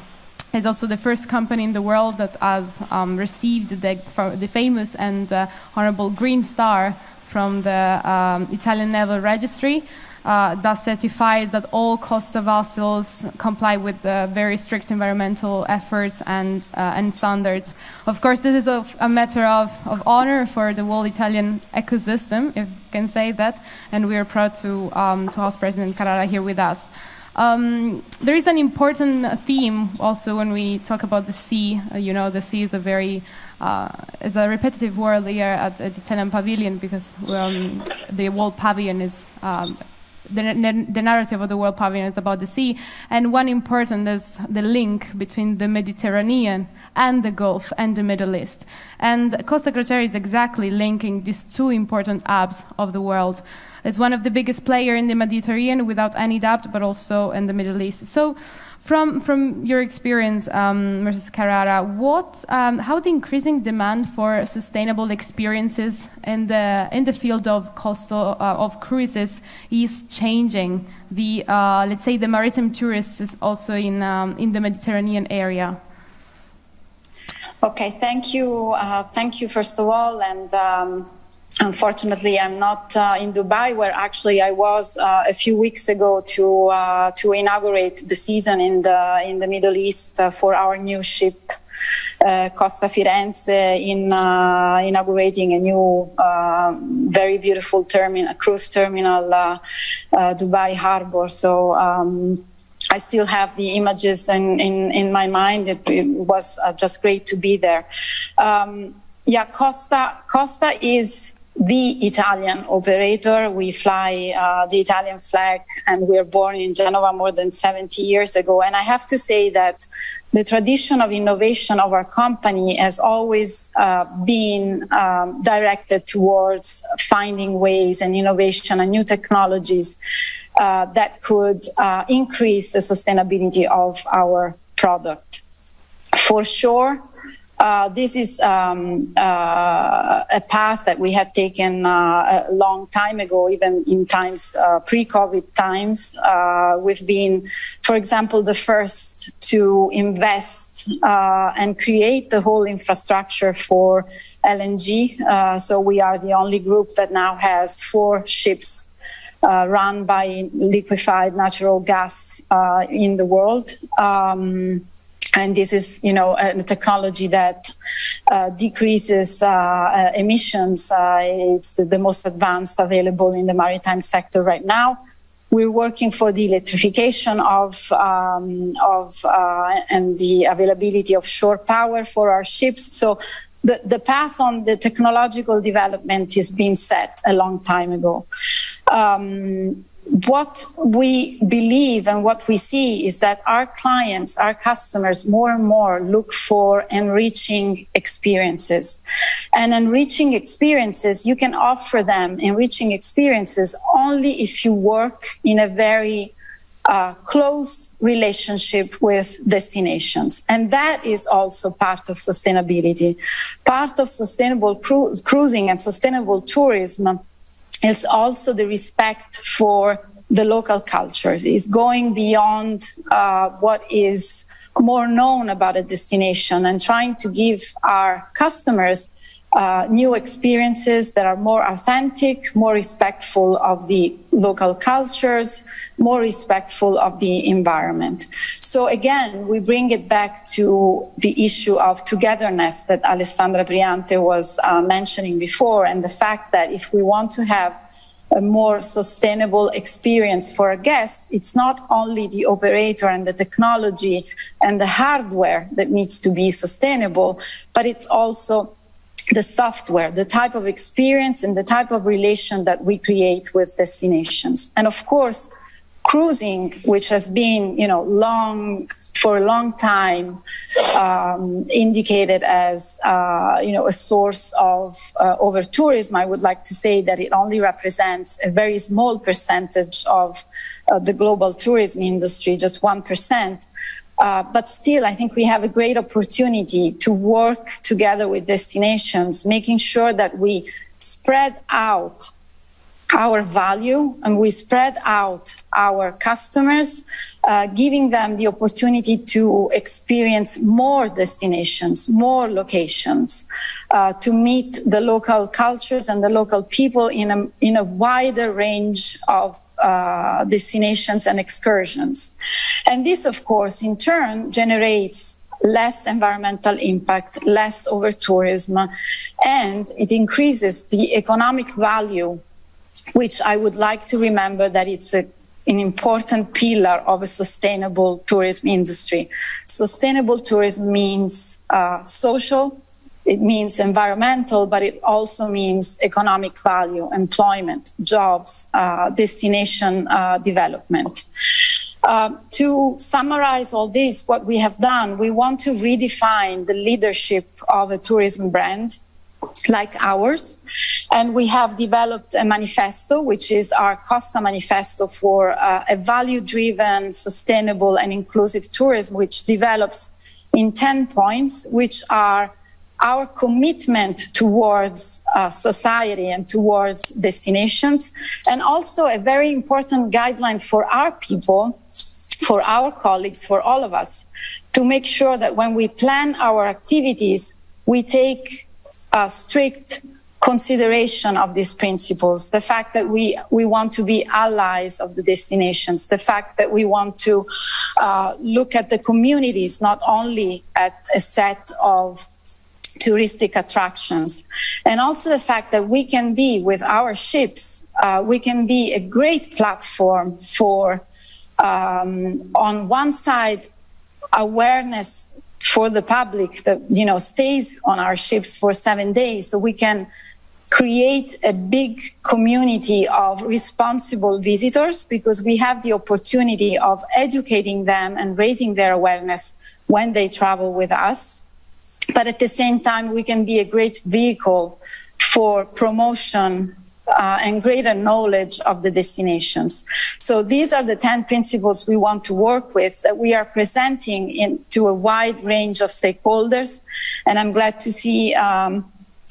is also the first company in the world that has um, received the, the, famous and uh, honorable Green Star from the um, Italian Naval Registry. Uh, that certifies that all Costa vessels comply with the very strict environmental efforts and, uh, and standards. Of course, this is a, a matter of, of, honor for the whole Italian ecosystem, if I can say that, and we are proud to, um, to host President Carrara here with us. Um, there is an important theme also when we talk about the sea. Uh, you know, the sea is a very uh, is a repetitive word here at, at the Italian Pavilion because um, the World Pavilion is um, the, the, narrative of the World Pavilion is about the sea, and one important is the link between the Mediterranean and the Gulf and the Middle East. And Costa Crociere is exactly linking these two important hubs of the world. It's one of the biggest players in the Mediterranean without any doubt, but also in the Middle East. So from, from your experience, um, Mrs. Carrara, what, um, how the increasing demand for sustainable experiences in the, in the field of coastal, uh, of cruises is changing the, uh, let's say, the maritime tourists also in, um, in the Mediterranean area? Okay, thank you. Uh, thank you, first of all, and um, Unfortunately, I'm not uh, in Dubai, where actually I was uh, a few weeks ago to uh, to inaugurate the season in the in the Middle East uh, for our new ship. Uh, Costa Firenze in uh, inaugurating a new, very beautiful terminal, cruise terminal, Dubai Harbor. So um, I still have the images in, in, in my mind. It, it was just great to be there. Um, yeah, Costa Costa is the Italian operator. We fly uh, the Italian flag, and we were born in Genova more than 70 years ago. And I have to say that the tradition of innovation of our company has always uh, been um, directed towards finding ways and innovation and new technologies uh, that could uh, increase the sustainability of our product. For sure, uh, this is um, uh, a path that we had taken uh, a long time ago, even in times uh, pre-COVID times. Uh, we've been, for example, the first to invest and create the whole infrastructure for LNG. so we are the only group that now has four ships run by liquefied natural gas in the world. Um, and this is you know a technology that uh, decreases uh, uh, emissions. Uh, it's the, the, most advanced available in the maritime sector right now. We're working for the electrification of, um, of uh, and the availability of shore power for our ships. So the, the path on the technological development has been set a long time ago. Um, what we believe and what we see is that our clients, our customers, more and more look for enriching experiences. And enriching experiences, you can offer them enriching experiences only if you work in a very uh, close relationship with destinations. And that is also part of sustainability. Part of sustainable cru- cruising and sustainable tourism is also the respect for the local cultures. It's going beyond uh, what is more known about a destination and trying to give our customers uh, new experiences that are more authentic, more respectful of the local cultures, more respectful of the environment. So again, we bring it back to the issue of togetherness that Alessandra Priante was uh, mentioning before, and the fact that if we want to have a more sustainable experience for a guest, it's not only the operator and the technology and the hardware that needs to be sustainable, but it's also the software, the type of experience and the type of relation that we create with destinations. And of course, cruising, which has been, you know, long for a long time um, indicated as, uh, you know, a source of uh, over tourism. I would like to say that it only represents a very small percentage of uh, the global tourism industry, just one percent. Uh, but still, I think we have a great opportunity to work together with destinations, making sure that we spread out our value and we spread out our customers, uh, giving them the opportunity to experience more destinations, more locations, uh, to meet the local cultures and the local people in a, in a wider range of uh, destinations and excursions. And this, of course, in turn generates less environmental impact, less over tourism, and it increases the economic value which I would like to remember that it's a, an important pillar of a sustainable tourism industry. Sustainable tourism means uh, social, it means environmental, but it also means economic value, employment, jobs, uh, destination uh, development. Uh, to summarize all this, what we have done, we want to redefine the leadership of a tourism brand like ours. And we have developed a manifesto, which is our Costa Manifesto for uh, a value driven, sustainable, and inclusive tourism, which develops in 10 points, which are our commitment towards uh, society and towards destinations, and also a very important guideline for our people, for our colleagues, for all of us, to make sure that when we plan our activities, we take a strict consideration of these principles, the fact that we, we want to be allies of the destinations, the fact that we want to uh, look at the communities, not only at a set of touristic attractions, and also the fact that we can be with our ships, uh, we can be a great platform for, um, on one side, awareness for the public that you know stays on our ships for seven days. So we can create a big community of responsible visitors because we have the opportunity of educating them and raising their awareness when they travel with us but at the same time we can be a great vehicle for promotion uh, and greater knowledge of the destinations. So these are the 10 principles we want to work with that we are presenting in, to a wide range of stakeholders. And I'm glad to see um,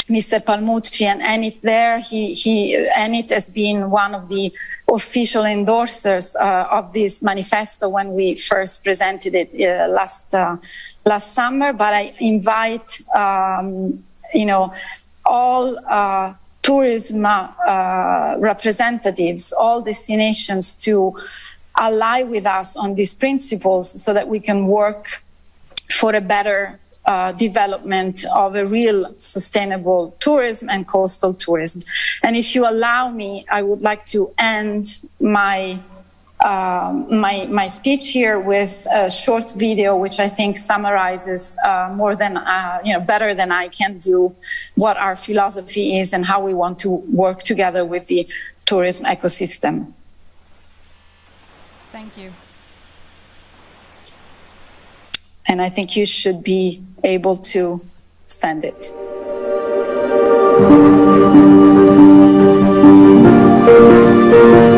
Mr. Palmucci and Enit there. He, he, Enit has been one of the official endorsers uh, of this manifesto when we first presented it uh, last uh, last summer. But I invite um, you know all uh, tourism uh, representatives, all destinations to ally with us on these principles so that we can work for a better uh, development of a real sustainable tourism and coastal tourism. And if you allow me, I would like to end my um, my, my speech here with a short video, which I think summarizes uh, more than, uh, you know, better than I can do what our philosophy is and how we want to work together with the tourism ecosystem. Thank you. And I think you should be able to send it. Thank you.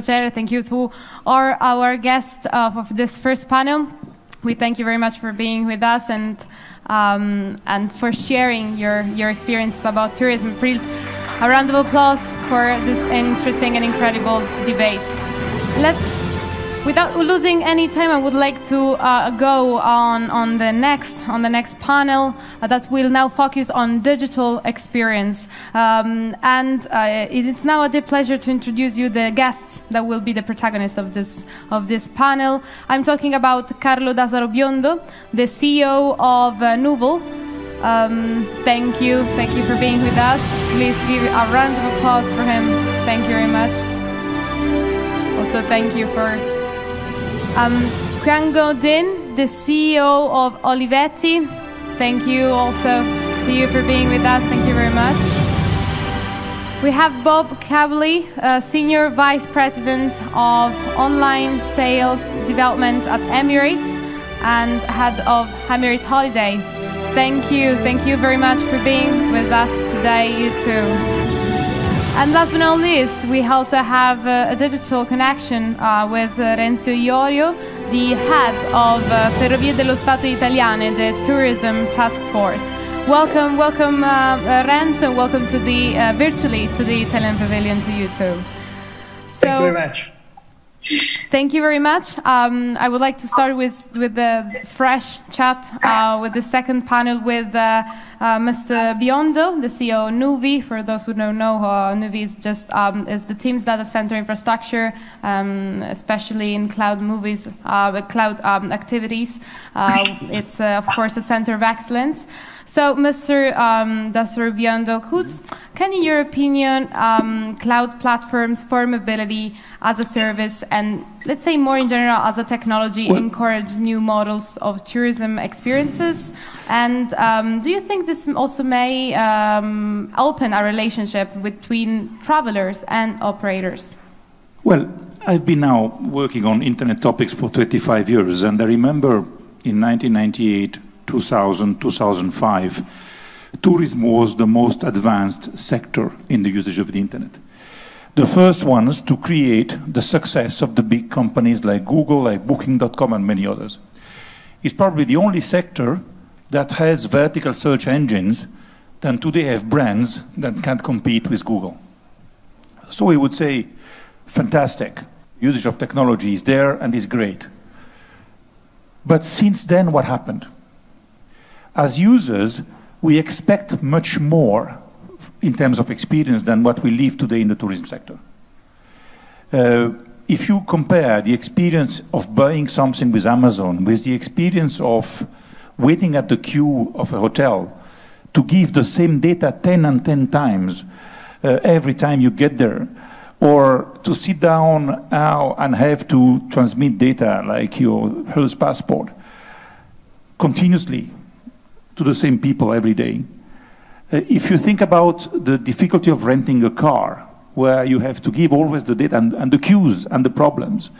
Thank you to all our guests of this first panel. We thank you very much for being with us and um, and for sharing your, your experience about tourism. Please, a round of applause for this interesting and incredible debate. Let's Without losing any time, I would like to uh, go on, on, the next, on the next panel uh, that will now focus on digital experience. Um, and uh, it is now a deep pleasure to introduce you the guests that will be the protagonists of this, of this panel. I'm talking about Carlo D'Asaro Biondo, the CEO of uh. Um, thank you, thank you for being with us. Please give a round of applause for him. Thank you very much. Also, thank you for um, Quang Ngo Dinh, the CEO of Olivetti. Thank you also to you for being with us. Thank you very much. We have Bob Cabley, uh, Senior Vice President of Online Sales Development at Emirates and Head of Emirates Holiday. Thank you. Thank you very much for being with us today, you too. And last but not least, we also have uh, a digital connection uh, with uh, Renzo Iorio, the head of uh, Ferrovie dello Stato Italiane, the tourism task force. Welcome, welcome, uh, uh, Renzo. Welcome to the virtually to the Italian Pavilion to you too. So, Thank you very much. Thank you very much. Um, I would like to start with, with the fresh chat uh, with the second panel with uh, uh, Mr. Biondo, the CEO of Noovle. For those who don't know, uh, Noovle is just um, is the TIM's data center infrastructure, um, especially in cloud movies, uh, cloud um, activities. Uh, it's of course a center of excellence. So, Mr. Um, Biondo, could, can, in your opinion, um, cloud platforms for mobility as a service and, let's say more in general, as a technology, well, encourage new models of tourism experiences? And um, do you think this also may um, open a relationship between travelers and operators? Well, I've been now working on internet topics for 25 years, and I remember in 1998 2000, 2005, tourism was the most advanced sector in the usage of the internet. The first ones to create the success of the big companies like Google, like Booking.com, and many others. It's probably the only sector that has vertical search engines that today have brands that can't compete with Google. So we would say, fantastic. Usage of technology is there and is great. But since then, what happened? As users, we expect much more in terms of experience than what we live today in the tourism sector. Uh, if you compare the experience of buying something with Amazon with the experience of waiting at the queue of a hotel to give the same data 10 and 10 times uh, every time you get there, or to sit down now and have to transmit data like your health passport continuously to the same people every day. Uh, if you think about the difficulty of renting a car, where you have to give always the data and, and the queues and the problems,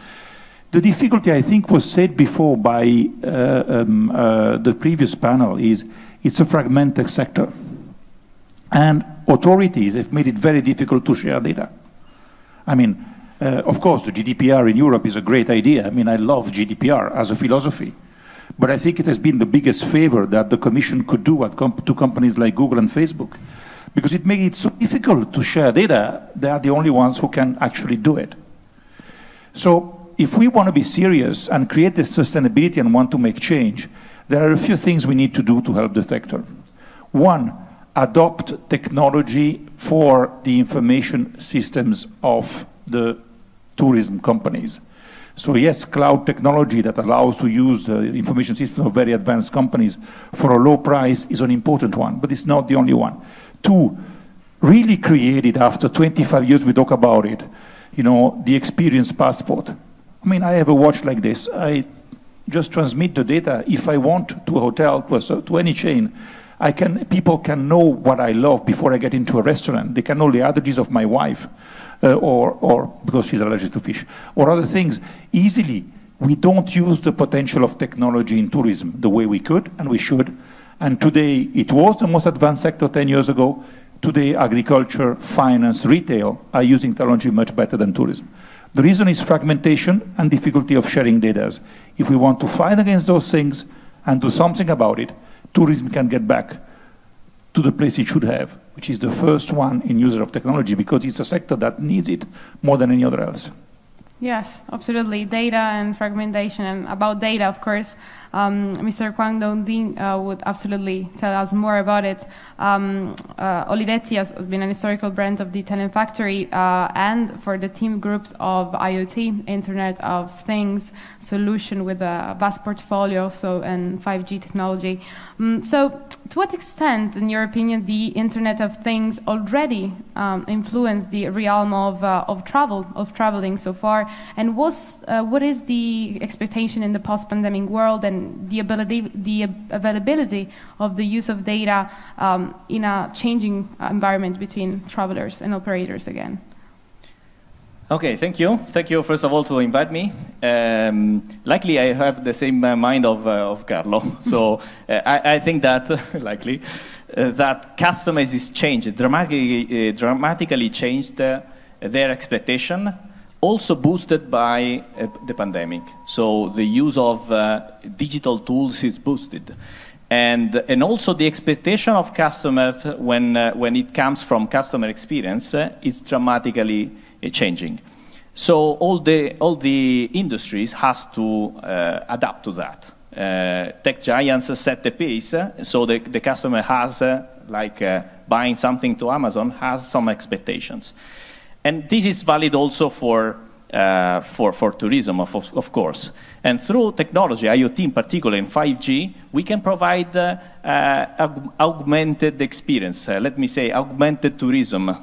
the difficulty, I think, was said before by uh, um, uh, the previous panel is it's a fragmented sector. And authorities have made it very difficult to share data. I mean, uh, of course, the GDPR in Europe is a great idea. I mean, I love GDPR as a philosophy. But I think it has been the biggest favor that the Commission could do comp to companies like Google and Facebook. Because it made it so difficult to share data, they are the only ones who can actually do it. So if we want to be serious and create this sustainability and want to make change, there are a few things we need to do to help the sector. One, adopt technology for the information systems of the tourism companies. So yes, cloud technology that allows to use the information system of very advanced companies for a low price is an important one, but it's not the only one. Two, really create it after 25 years we talk about it, you know, the experience passport. I mean, I have a watch like this. I just transmit the data. If I want to a hotel, to, a, to any chain, I can, people can know what I love before I get into a restaurant. They can know the allergies of my wife uh, or, or because she's allergic to fish, or other things, easily. We don't use the potential of technology in tourism the way we could and we should. And today, it was the most advanced sector 10 years ago. Today, agriculture, finance, retail are using technology much better than tourism. The reason is fragmentation and difficulty of sharing data. If we want to fight against those things and do something about it, tourism can get back to the place it should have, which is the first one in user of technology because it's a sector that needs it more than any other else. Yes, absolutely. Data and fragmentation, and about data, of course, um, Mr. Quang Ngo Dinh uh, would absolutely tell us more about it. Um, uh, Olivetti has, has, been an historical brand of the Italian factory, uh, and for the TIM Group's of IoT, Internet of Things solution with a vast portfolio, so and 5G technology. Um, so, to what extent, in your opinion, the Internet of Things already um, influenced the realm of, uh, of travel, of traveling so far, and uh, what is the expectation in the post-pandemic world and the ability, the availability of the use of data um, in a changing environment between travelers and operators again. Okay, thank you. Thank you, first of all, to invite me. Um, likely, I have the same uh, mind of, uh, of Carlo. (laughs) So uh, I, I, think that, (laughs) likely, uh, that customers is changed, dramatically, uh, dramatically changed uh, their expectation also boosted by uh, the pandemic. So the use of uh, digital tools is boosted. And, and also the expectation of customers when, uh, when it comes from customer experience uh, is dramatically uh, changing. So all the, all the industries has to uh, adapt to that. tech giants set the pace, so the, the customer has, like buying something to Amazon, has some expectations. And this is valid also for, uh, for, for tourism, of, of course. And through technology, IoT in particular, in 5G, we can provide uh, uh, augmented experience, uh, let me say augmented tourism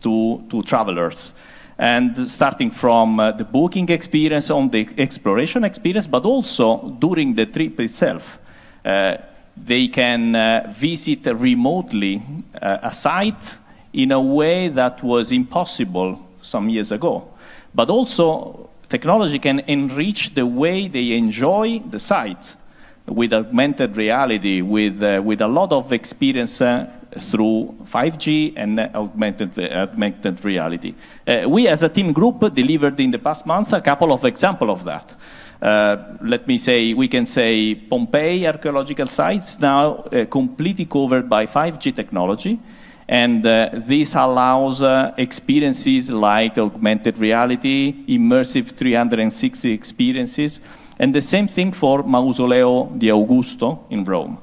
to, to travelers. And starting from uh, the booking experience, on the exploration experience, but also during the trip itself. Uh, they can visit remotely a site in a way that was impossible some years ago. But also, technology can enrich the way they enjoy the site with augmented reality, with, uh, with a lot of experience uh, through 5G and augmented, uh, augmented reality. Uh, we as a TIM Group delivered in the past month a couple of examples of that. Uh, let me say, we can say Pompeii archaeological sites now uh, completely covered by 5G technology. And uh, this allows uh, experiences like augmented reality, immersive 360 experiences, and the same thing for Mausoleo di Augusto in Rome.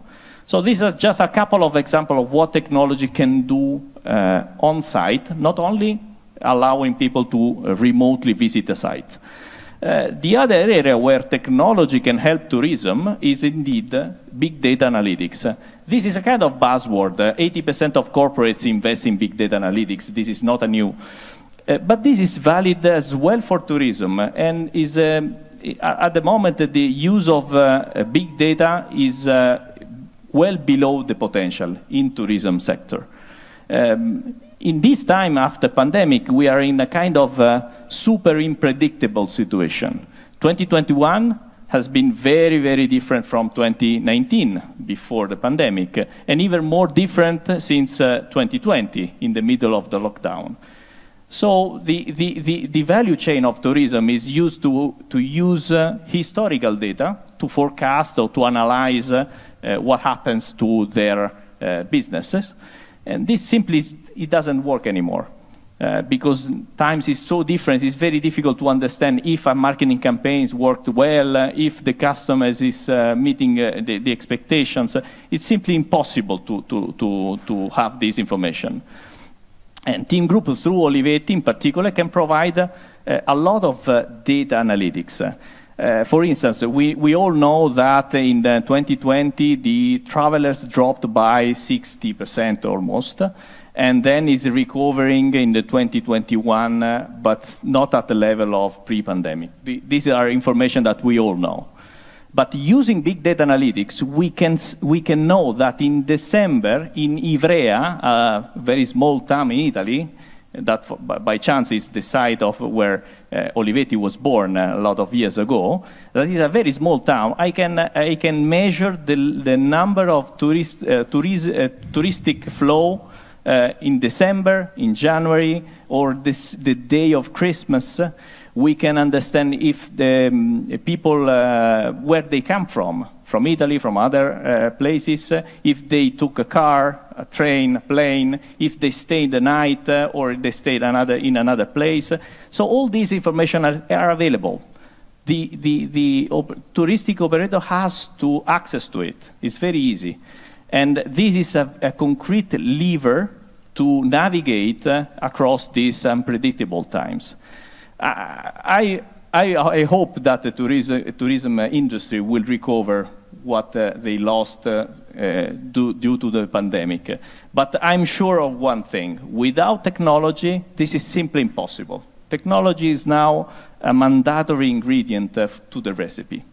So these are just a couple of examples of what technology can do uh, on site, not only allowing people to uh, remotely visit the site. Uh, the other area where technology can help tourism is indeed big data analytics. This is a kind of buzzword. 80% of corporates invest in big data analytics. This is not a new. Uh, but this is valid as well for tourism and is at the moment the use of big data is well below the potential in tourism sector. Um, in this time after pandemic, we are in a kind of super unpredictable situation. 2021 has been very, very different from 2019 before the pandemic, and even more different since uh, 2020 in the middle of the lockdown. So the, the, the, the, value chain of tourism is used to, to use uh, historical data to forecast or to analyze uh, what happens to their uh, businesses. And this simply it doesn't work anymore. Uh, because times is so different, it's very difficult to understand if a marketing campaigns worked well, uh, if the customers is uh, meeting uh, the, the, expectations. It's simply impossible to, to, to, to have this information. And TIM Group, through Olivetti in particular, can provide uh, a lot of uh, data analytics. Uh, for instance, we, we all know that in 2020 the travelers dropped by 60% almost and then is recovering in the 2021, uh, but not at the level of pre-pandemic. These are information that we all know. But using big data analytics, we can, we can know that in December, in Ivrea, a very small town in Italy, that by chance is the site of where uh, Olivetti was born a lot of years ago. That is a very small town. I can, I can measure the, the number of tourist, uh, tourist, uh, touristic flow uh, in December, in January, or this, the day of Christmas, we can understand if the um, people, uh, where they come from, from Italy, from other uh, places, uh, if they took a car, a train, a plane, if they stayed the night uh, or they stayed another, in another place. So all these information are, are available. The, the, the op touristic operator has to access to it. It's very easy. And this is a, a concrete lever to navigate uh, across these unpredictable times. I, I, I, hope that the tourism, tourism industry will recover what uh, they lost uh, uh, due, due, to the pandemic. But I'm sure of one thing. Without technology, this is simply impossible. Technology is now a mandatory ingredient to the recipe.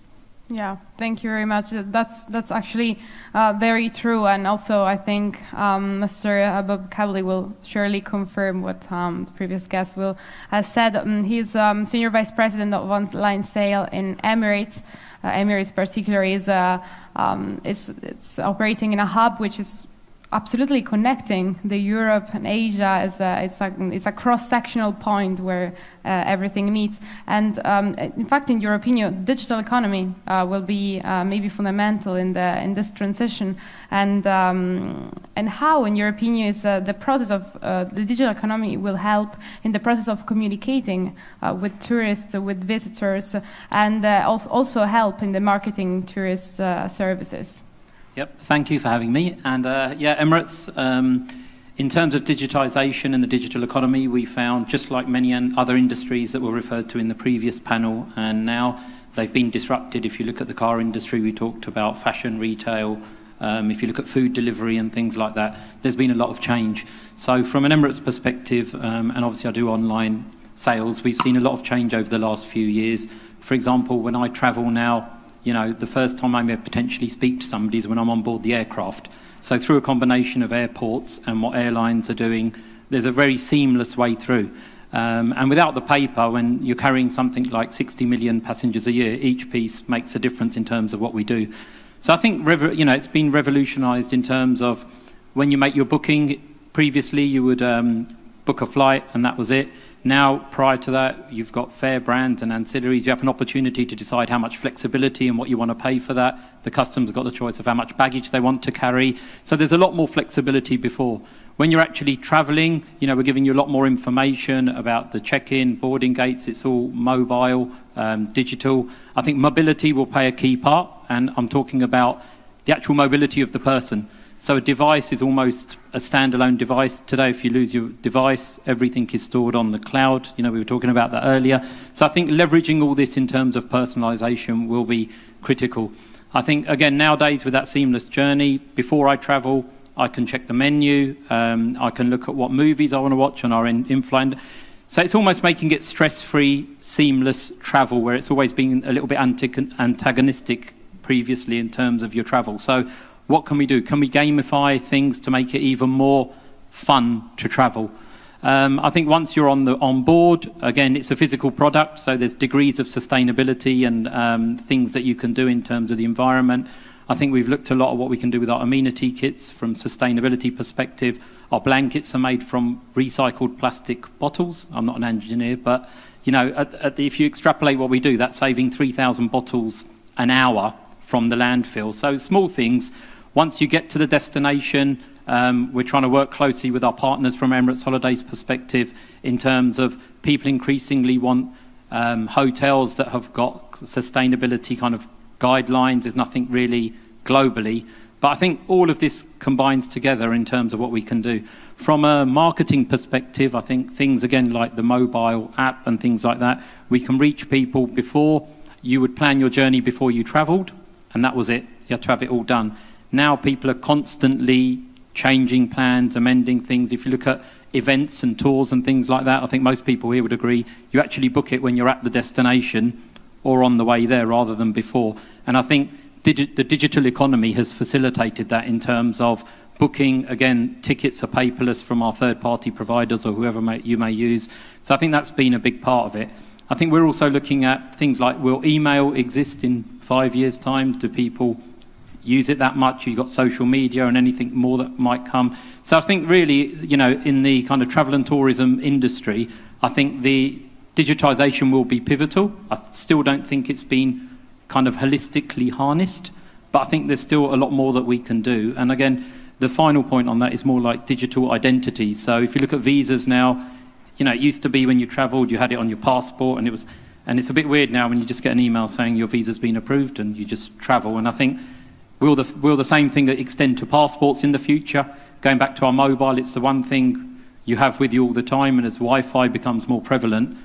Yeah, thank you very much. That's that's actually uh, very true, and also I think um, Mr. Bob Kabley will surely confirm what um, the previous guest will has said. Um, he's um, senior vice president of online sale in Emirates. Uh, Emirates, particularly, is, uh, um, is it's operating in a hub which is absolutely connecting the Europe and Asia. Is a, it's, a, it's a cross-sectional point where uh, everything meets. And um, in fact, in your opinion, digital economy uh, will be uh, maybe fundamental in the in this transition. And um, and how, in your opinion, is uh, the process of uh, the digital economy will help in the process of communicating uh, with tourists, with visitors, and also help in the marketing tourist services. Yep, thank you for having me. And uh, yeah, Emirates, um, in terms of digitization and the digital economy, we found, just like many other industries that were referred to in the previous panel, and now they've been disrupted. If you look at the car industry, we talked about fashion, retail. Um, if you look at food delivery and things like that, there's been a lot of change. So, from an Emirates perspective, um, and obviously I do online sales, we've seen a lot of change over the last few years. For example, when I travel now, you know, the first time I may potentially speak to somebody is when I'm on board the aircraft. So through a combination of airports and what airlines are doing, there's a very seamless way through. Um, and without the paper, when you're carrying something like 60 million passengers a year, each piece makes a difference in terms of what we do. So I think you know it's been revolutionised in terms of when you make your booking. Previously, you would um, book a flight and that was it. Now, prior to that, you've got fare brands and ancillaries. You have an opportunity to decide how much flexibility and what you want to pay for that. The customs have got the choice of how much baggage they want to carry. So there's a lot more flexibility before. When you're actually traveling, you know, we're giving you a lot more information about the check-in, boarding gates. It's all mobile, um, digital. I think mobility will play a key part, and I'm talking about the actual mobility of the person. So a device is almost a standalone device. Today, if you lose your device, everything is stored on the cloud. You know, we were talking about that earlier. So I think leveraging all this in terms of personalization will be critical. I think, again, nowadays with that seamless journey, before I travel, I can check the menu, um, I can look at what movies I want to watch on our in, in So it's almost making it stress-free, seamless travel, where it's always been a little bit antagonistic previously in terms of your travel. So what can we do? Can we gamify things to make it even more fun to travel? Um, I think once you're on the on board, again, it's a physical product, so there's degrees of sustainability and um, things that you can do in terms of the environment. I think we've looked a lot at what we can do with our amenity kits from sustainability perspective. Our blankets are made from recycled plastic bottles. I'm not an engineer, but you know, at, at the, if you extrapolate what we do, that's saving 3,000 bottles an hour from the landfill. So small things once you get to the destination, um, we're trying to work closely with our partners from Emirates Holidays perspective in terms of people increasingly want um, hotels that have got sustainability kind of guidelines. There's nothing really globally. But I think all of this combines together in terms of what we can do. From a marketing perspective, I think things again like the mobile app and things like that, we can reach people before you would plan your journey before you travelled, and that was it. You had to have it all done. Now people are constantly changing plans, amending things. If you look at events and tours and things like that, I think most people here would agree you actually book it when you're at the destination or on the way there rather than before. And I think digi the digital economy has facilitated that in terms of booking. Again, tickets are paperless from our third party providers or whoever may, you may use. So I think that's been a big part of it. I think we're also looking at things like will email exist in five years' time? Do people use it that much. You've got social media and anything more that might come. So I think really, you know, in the kind of travel and tourism industry, I think the digitisation will be pivotal. I still don't think it's been kind of holistically harnessed, but I think there's still a lot more that we can do. And again, the final point on that is more like digital identity. So if you look at visas now, you know, it used to be when you travelled, you had it on your passport, and it was, and it's a bit weird now when you just get an email saying your visa's been approved and you just travel. And I think will the will the same thing extend to passports in the future? Going back to our mobile, it's the one thing you have with you all the time, and as Wi-Fi becomes more prevalent,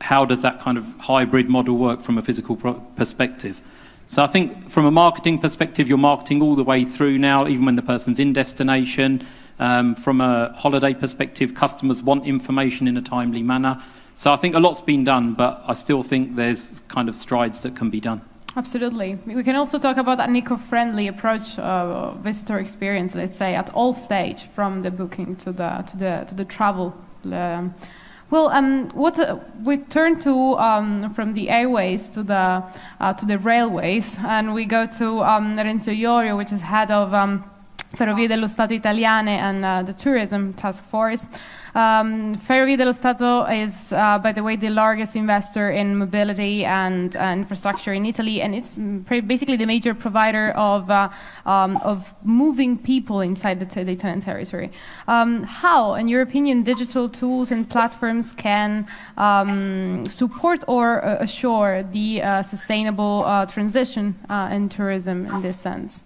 how does that kind of hybrid model work from a physical perspective? So I think from a marketing perspective, you're marketing all the way through now, even when the person's in destination. Um, from a holiday perspective, customers want information in a timely manner. So I think a lot's been done, but I still think there's kind of strides that can be done. Absolutely. We can also talk about an eco-friendly approach of visitor experience, let's say, at all stage, from the booking to the to the to the travel. Um, well, um, what uh, we turn to um, from the airways to the uh, to the railways, and we go to um, Renzo Iorio, which is head of um, Ferrovie dello Stato Italiane and uh, the tourism task force. Um, Ferrovie dello Stato is, uh, by the way, the largest investor in mobility and uh, infrastructure in Italy, and it's basically the major provider of, uh, um, of moving people inside the, the Italian territory. Um, how, in your opinion, digital tools and platforms can um, support or uh, assure the uh, sustainable uh, transition in tourism in this sense?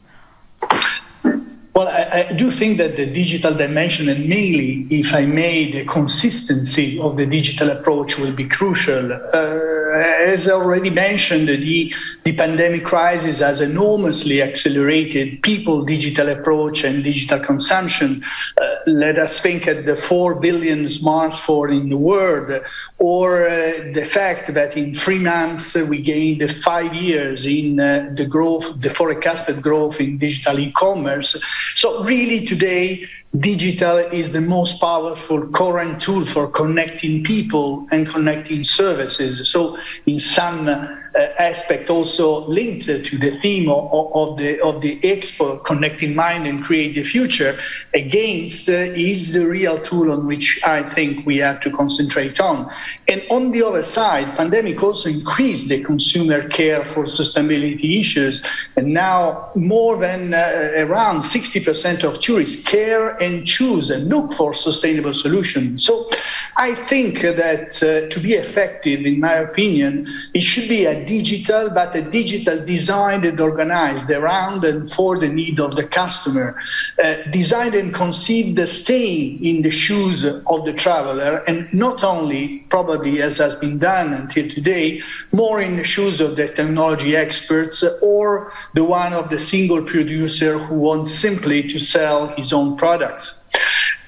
Well, I, I, do think that the digital dimension, and mainly, if I may, the consistency of the digital approach will be crucial. Uh, as already mentioned, the, the pandemic crisis has enormously accelerated people digital approach and digital consumption. Uh, let us think at the 4 billion smartphones in the world, or uh, the fact that in three months uh, we gained five years in uh, the growth, the forecasted growth in digital e-commerce. So really today, digital is the most powerful current tool for connecting people and connecting services. So in some aspect also linked to the theme of, of, the of the expo connecting mind and create the future against uh, is the real tool on which I think we have to concentrate on. And on the other side, pandemic also increased the consumer care for sustainability issues. And now more than uh, around 60% of tourists care and choose and look for sustainable solutions. So I think that uh, to be effective, in my opinion, it should be a digital, but a digital designed and organized around and for the need of the customer, uh, designed and conceived the staying in the shoes of the traveler, and not only probably as has been done until today, more in the shoes of the technology experts or the one of the single producer who wants simply to sell his own products.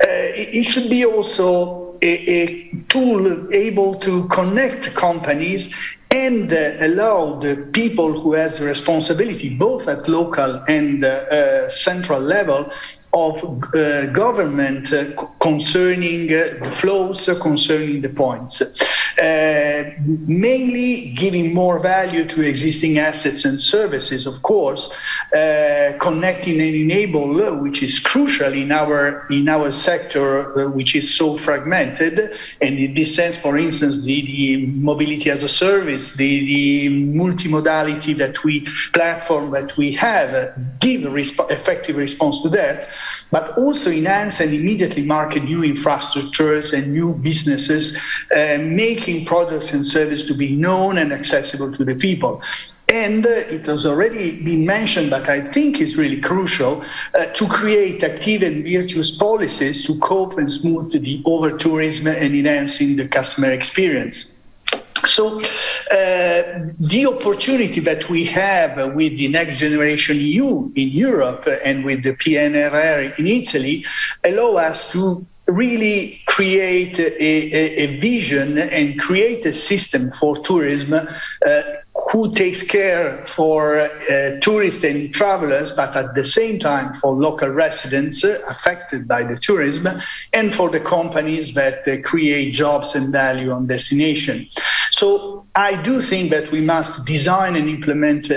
Uh, it should be also a, a, tool able to connect companies and uh, allow the people who has responsibility both at local and uh, uh central level of uh, government uh, concerning uh, the flows, concerning the points. mainly giving more value to existing assets and services, of course, connecting and enable, which is crucial in our in our sector, which is so fragmented. And in this sense, for instance, the, the mobility as a service, the, the multimodality that we platform that we have give resp- effective response to that but also enhance and immediately market new infrastructures and new businesses, uh, making products and services to be known and accessible to the people. And uh, it has already been mentioned, but I think is really crucial uh, to create active and virtuous policies to cope and smooth the over tourism and enhancing the customer experience. So, uh, the opportunity that we have with the Next Generation EU in Europe and with the PNRR in Italy allow us to really create a, a, a vision and create a system for tourism uh, who takes care for uh, tourists and travelers, but at the same time for local residents affected by the tourism, and for the companies that uh, create jobs and value on destination. So I do think that we must design and implement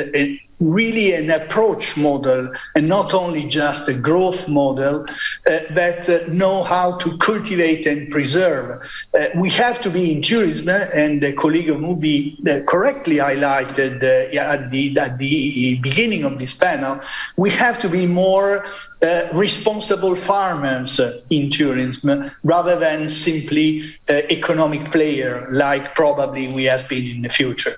really an approach model and not only just a growth model uh, that uh, know how to cultivate and preserve. Uh, we have to be in tourism, and the colleague of Noovle uh, correctly highlighted uh, at, the, at the beginning of this panel, we have to be more uh, responsible farmers in tourism rather than simply uh, economic player like probably we have been in the future.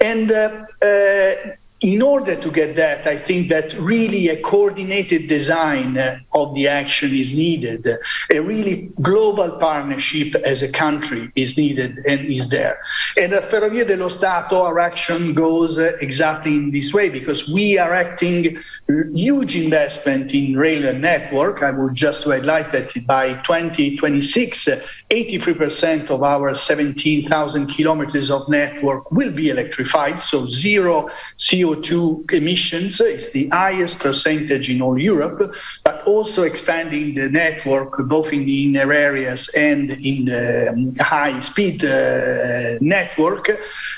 And uh, uh, in order to get that, I think that really a coordinated design of the action is needed. A really global partnership as a country is needed and is there. And at Ferrovie dello Stato, our action goes exactly in this way because we are acting huge investment in rail network. I would just highlight that by 2026, 83% of our 17,000 kilometers of network will be electrified, so zero CO2 emissions. It's the highest percentage in all Europe, but also expanding the network both in the inner areas and in the um, high-speed uh, network.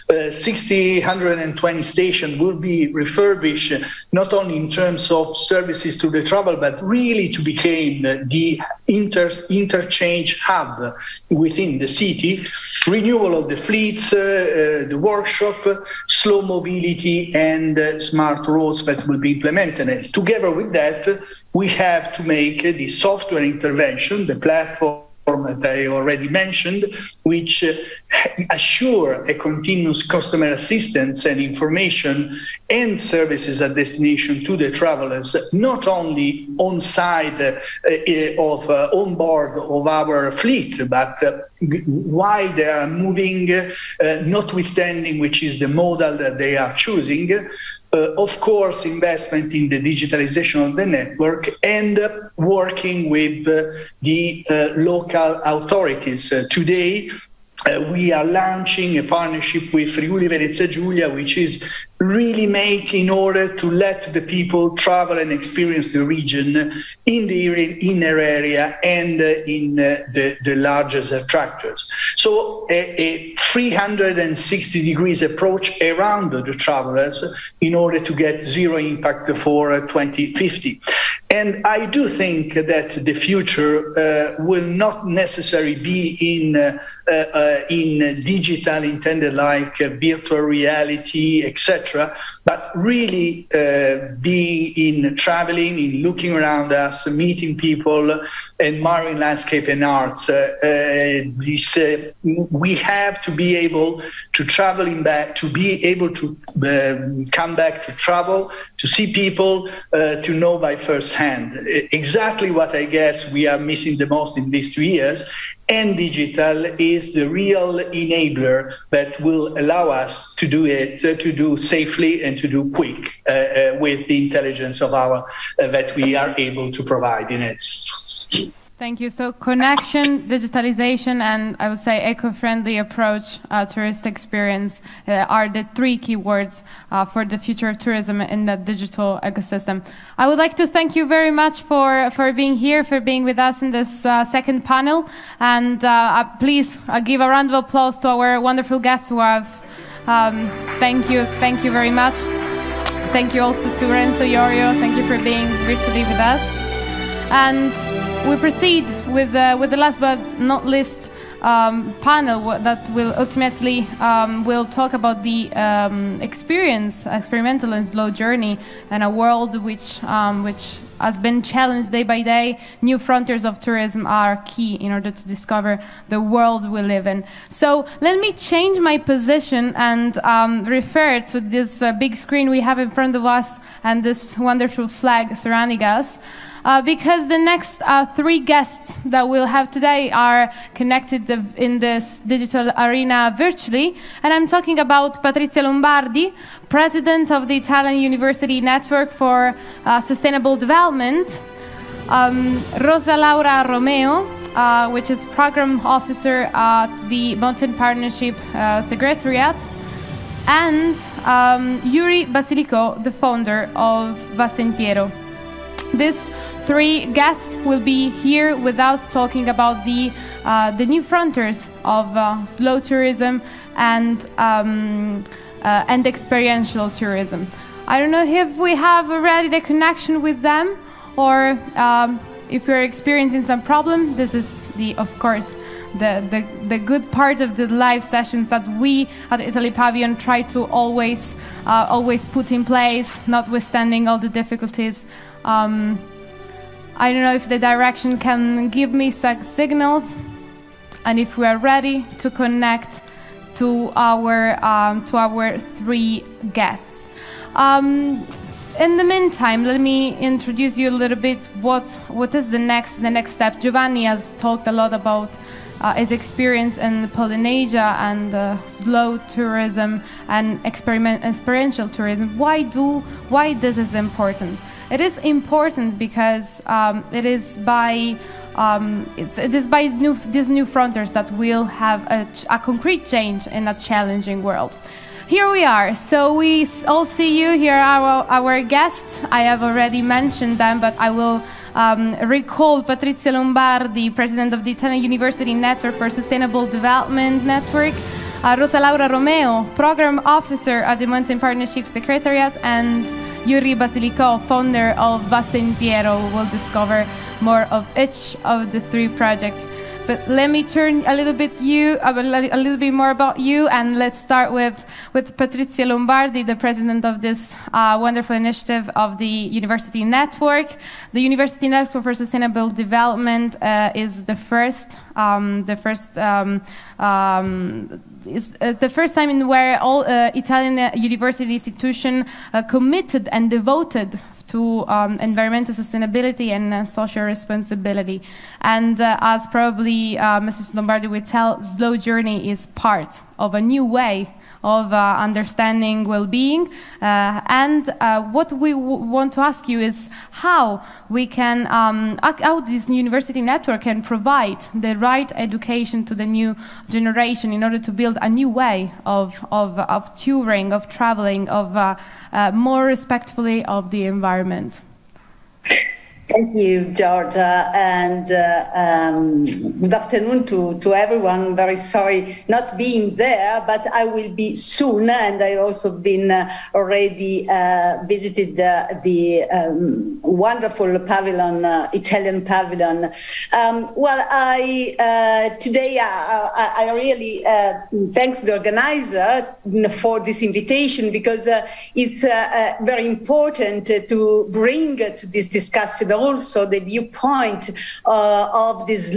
Uh, 60, 120 stations will be refurbished not only in terms of services to the travel, but really to become the inter, interchange hub within the city, renewal of the fleets, uh, uh, the workshop, slow mobility, and uh, smart roads that will be implemented. And together with that, we have to make the software intervention, the platform that I already mentioned, which uh, assure a continuous customer assistance and information and services at destination to the travelers, not only on side uh, of uh, on board of our fleet, but while they are moving, notwithstanding which is the model that they are choosing, uh, of course, investment in the digitalization of the network and uh, working with uh, the uh, local authorities. Uh, today, uh, we are launching a partnership with Friuli Venezia Giulia, which is really make in order to let the people travel and experience the region in the inner area and uh, in uh, the, the largest attractors. So a, a 360 degrees approach around the travelers in order to get zero impact for uh, 2050. And I do think that the future uh, will not necessarily be in uh, uh, in digital intended like virtual reality, etc but really uh, be in traveling, in looking around us, meeting people, admiring landscape and arts. Uh, uh, this, uh, we have to be able to travel in back, to be able to come back to travel, to see people, to know by first hand. Exactly what I guess we are missing the most in these two years and digital is the real enabler that will allow us to do it, uh, to do safely and to do quick uh, uh, with the intelligence of our uh, that we are able to provide in it. Thank you. So connection, digitalization, and I would say eco-friendly approach uh, tourist experience uh, are the three keywords uh, for the future of tourism in the digital ecosystem. I would like to thank you very much for, for being here, for being with us in this uh, second panel, and uh, uh, please give a round of applause to our wonderful guests who have. Um, thank you, thank you very much. Thank you also to Renzo Iorio. Thank you for being virtually with us. And we proceed with, uh, with the last but not least um, panel that will ultimately um, will talk about the um, experience, experimental and slow journey, and a world which um, which has been challenged day by day. New frontiers of tourism are key in order to discover the world we live in. So let me change my position and um, refer to this uh, big screen we have in front of us and this wonderful flag surrounding us uh, because the next uh, three guests that we'll have today are connected in this digital arena virtually. And I'm talking about Patrizia Lombardi, president of the Italian University Network for uh, Sustainable Development, um, Rosa Laura Romeo, uh, which is program officer at the Mountain Partnership uh, Secretariat, and um, Yuri Basilico, the founder of Va Sentiero. This three guests will be here with us talking about the, uh, the new frontiers of uh, slow tourism and, um, uh, and experiential tourism. I don't know if we have already the connection with them or um, if you're experiencing some problem. This is the, of course, the, the, the good part of the live sessions that we at Italy Pavilion try to always uh, always put in place, notwithstanding all the difficulties. Um, I don't know if the direction can give me some signals, and if we are ready to connect to our um, to our three guests. Um, in the meantime, let me introduce you a little bit what what is the next the next step. Giovanni has talked a lot about uh, his experience in Polynesia and uh, slow tourism and experiment experiential tourism. Why do why this is important? It is important because um, it is by um, it's, it is by new, these new frontiers that we'll have a, a concrete change in a challenging world. Here we are. So we all see you. Here are our, our guests. I have already mentioned them, but I will um, recall Patrizia Lombardi, president of the Italian University Network for Sustainable Development Network, uh, Rosa Laura Romeo, program officer at the Mountain Partnership Secretariat, and Yuri Basilico, founder of Va Sentiero, who will discover more of each of the three projects. But let me turn a little bit you a little bit more about you, and let's start with with Patrizia Lombardi, the president of this uh, wonderful initiative of the University Network. The University Network for Sustainable Development uh, is the first um, the first um, um, is, is, the first time in where all uh, Italian university institution uh, committed and devoted to um, environmental sustainability and uh, social responsibility. And uh, as probably uh, Mrs. Lombardi will tell, Slow Journey is part of a new way of uh, understanding well-being. Uh, and uh, what we want to ask you is how we can, um, how this university network can provide the right education to the new generation in order to build a new way of, of, of touring, of traveling, of more respectfully of the environment. (laughs) Thank you, Georgia, and uh, um, good afternoon to, to everyone. Very sorry not being there, but I will be soon, and I also been uh, already uh, visited the um, wonderful pavilion, uh, Italian pavilion. Um, well, I uh, today uh, I, I, really thanks the organizer for this invitation because it's very important to bring to this discussion also the viewpoint uh, of this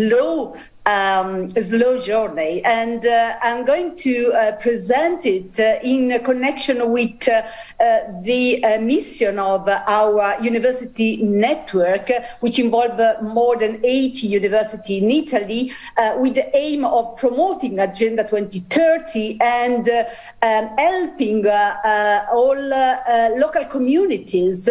um, slow journey. And uh, I'm going to uh, present it uh, in connection with uh, uh, the mission of our university network, which involves more than 80 universities in Italy, with the aim of promoting Agenda 2030 and um, helping all local communities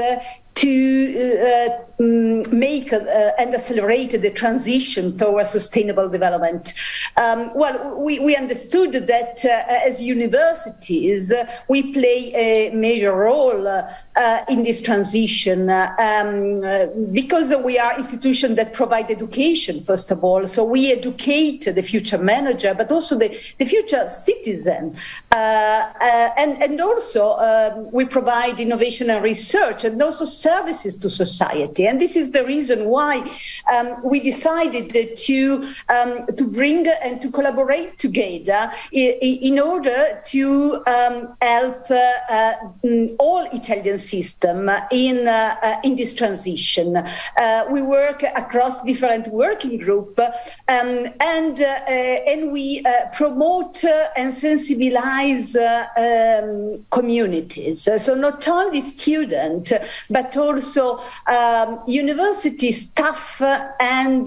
to Mm, make uh, and accelerate the transition towards sustainable development. Um, well, we, we understood that uh, as universities, uh, we play a major role uh, uh, in this transition um, uh, because we are institutions that provide education, first of all. So we educate the future manager, but also the, the future citizen. and, and also um, we provide innovation and research and also services to society. And this is the reason why um, we decided to, um, to bring and to collaborate together in, in order to um, help uh, uh, all Italian system in, uh, in this transition. Uh, we work across different working groups um, and, uh, and we promote and sensibilize um, communities. So not only students, but also um, university staff and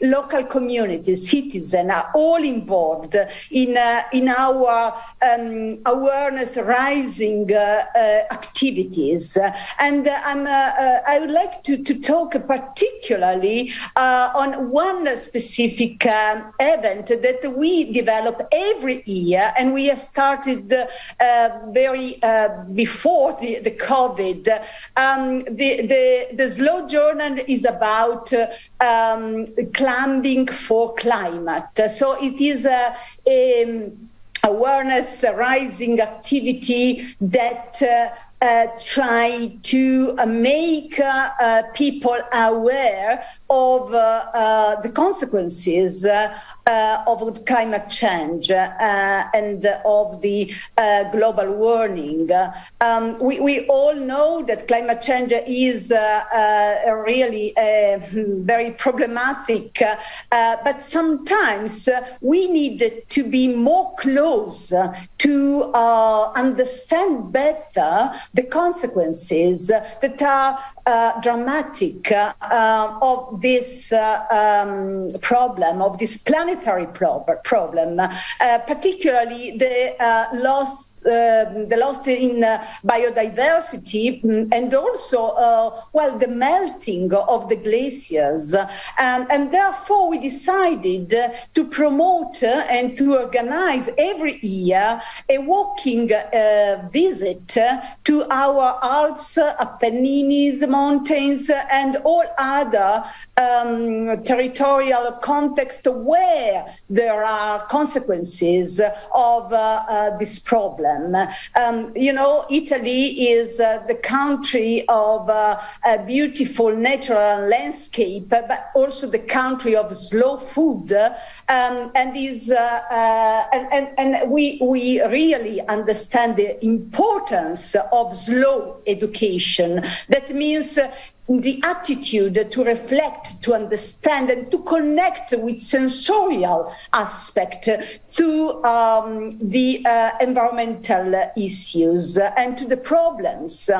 local communities, citizens are all involved in, uh, in our um, awareness raising uh, uh activities. And I'm, uh, uh, I would like to, to talk particularly on one specific um, event that we develop every year, and we have started very before the, the COVID. Um, the, the, the slow journey is about uh, um, climbing for climate. So it is a, a awareness raising activity that uh, uh, try to uh, make uh, uh, people aware of uh, uh, the consequences uh, uh, of climate change uh, and of the uh, global warming. Um, we, we, all know that climate change is uh, uh, really very problematic, but sometimes we need to be more close to understand better the consequences that are uh, dramatic uh, uh, of this um, problem, of this planetary problem, particularly the loss uh, the loss in uh, biodiversity mm, and also, uh, well, the melting of the glaciers. And, and therefore, we decided to promote and to organize every year a walking visit to our Alps, Apennines, mountains, and all other um, territorial context where there are consequences of uh, uh, this problem them. Um, you know, Italy is uh, the country of uh, a beautiful natural landscape, but also the country of slow food. Um, and is uh, uh, and, and, and we we really understand the importance of slow education. That means the attitude to reflect, to understand, and to connect with sensorial aspect to um, the uh, environmental issues and to the problems.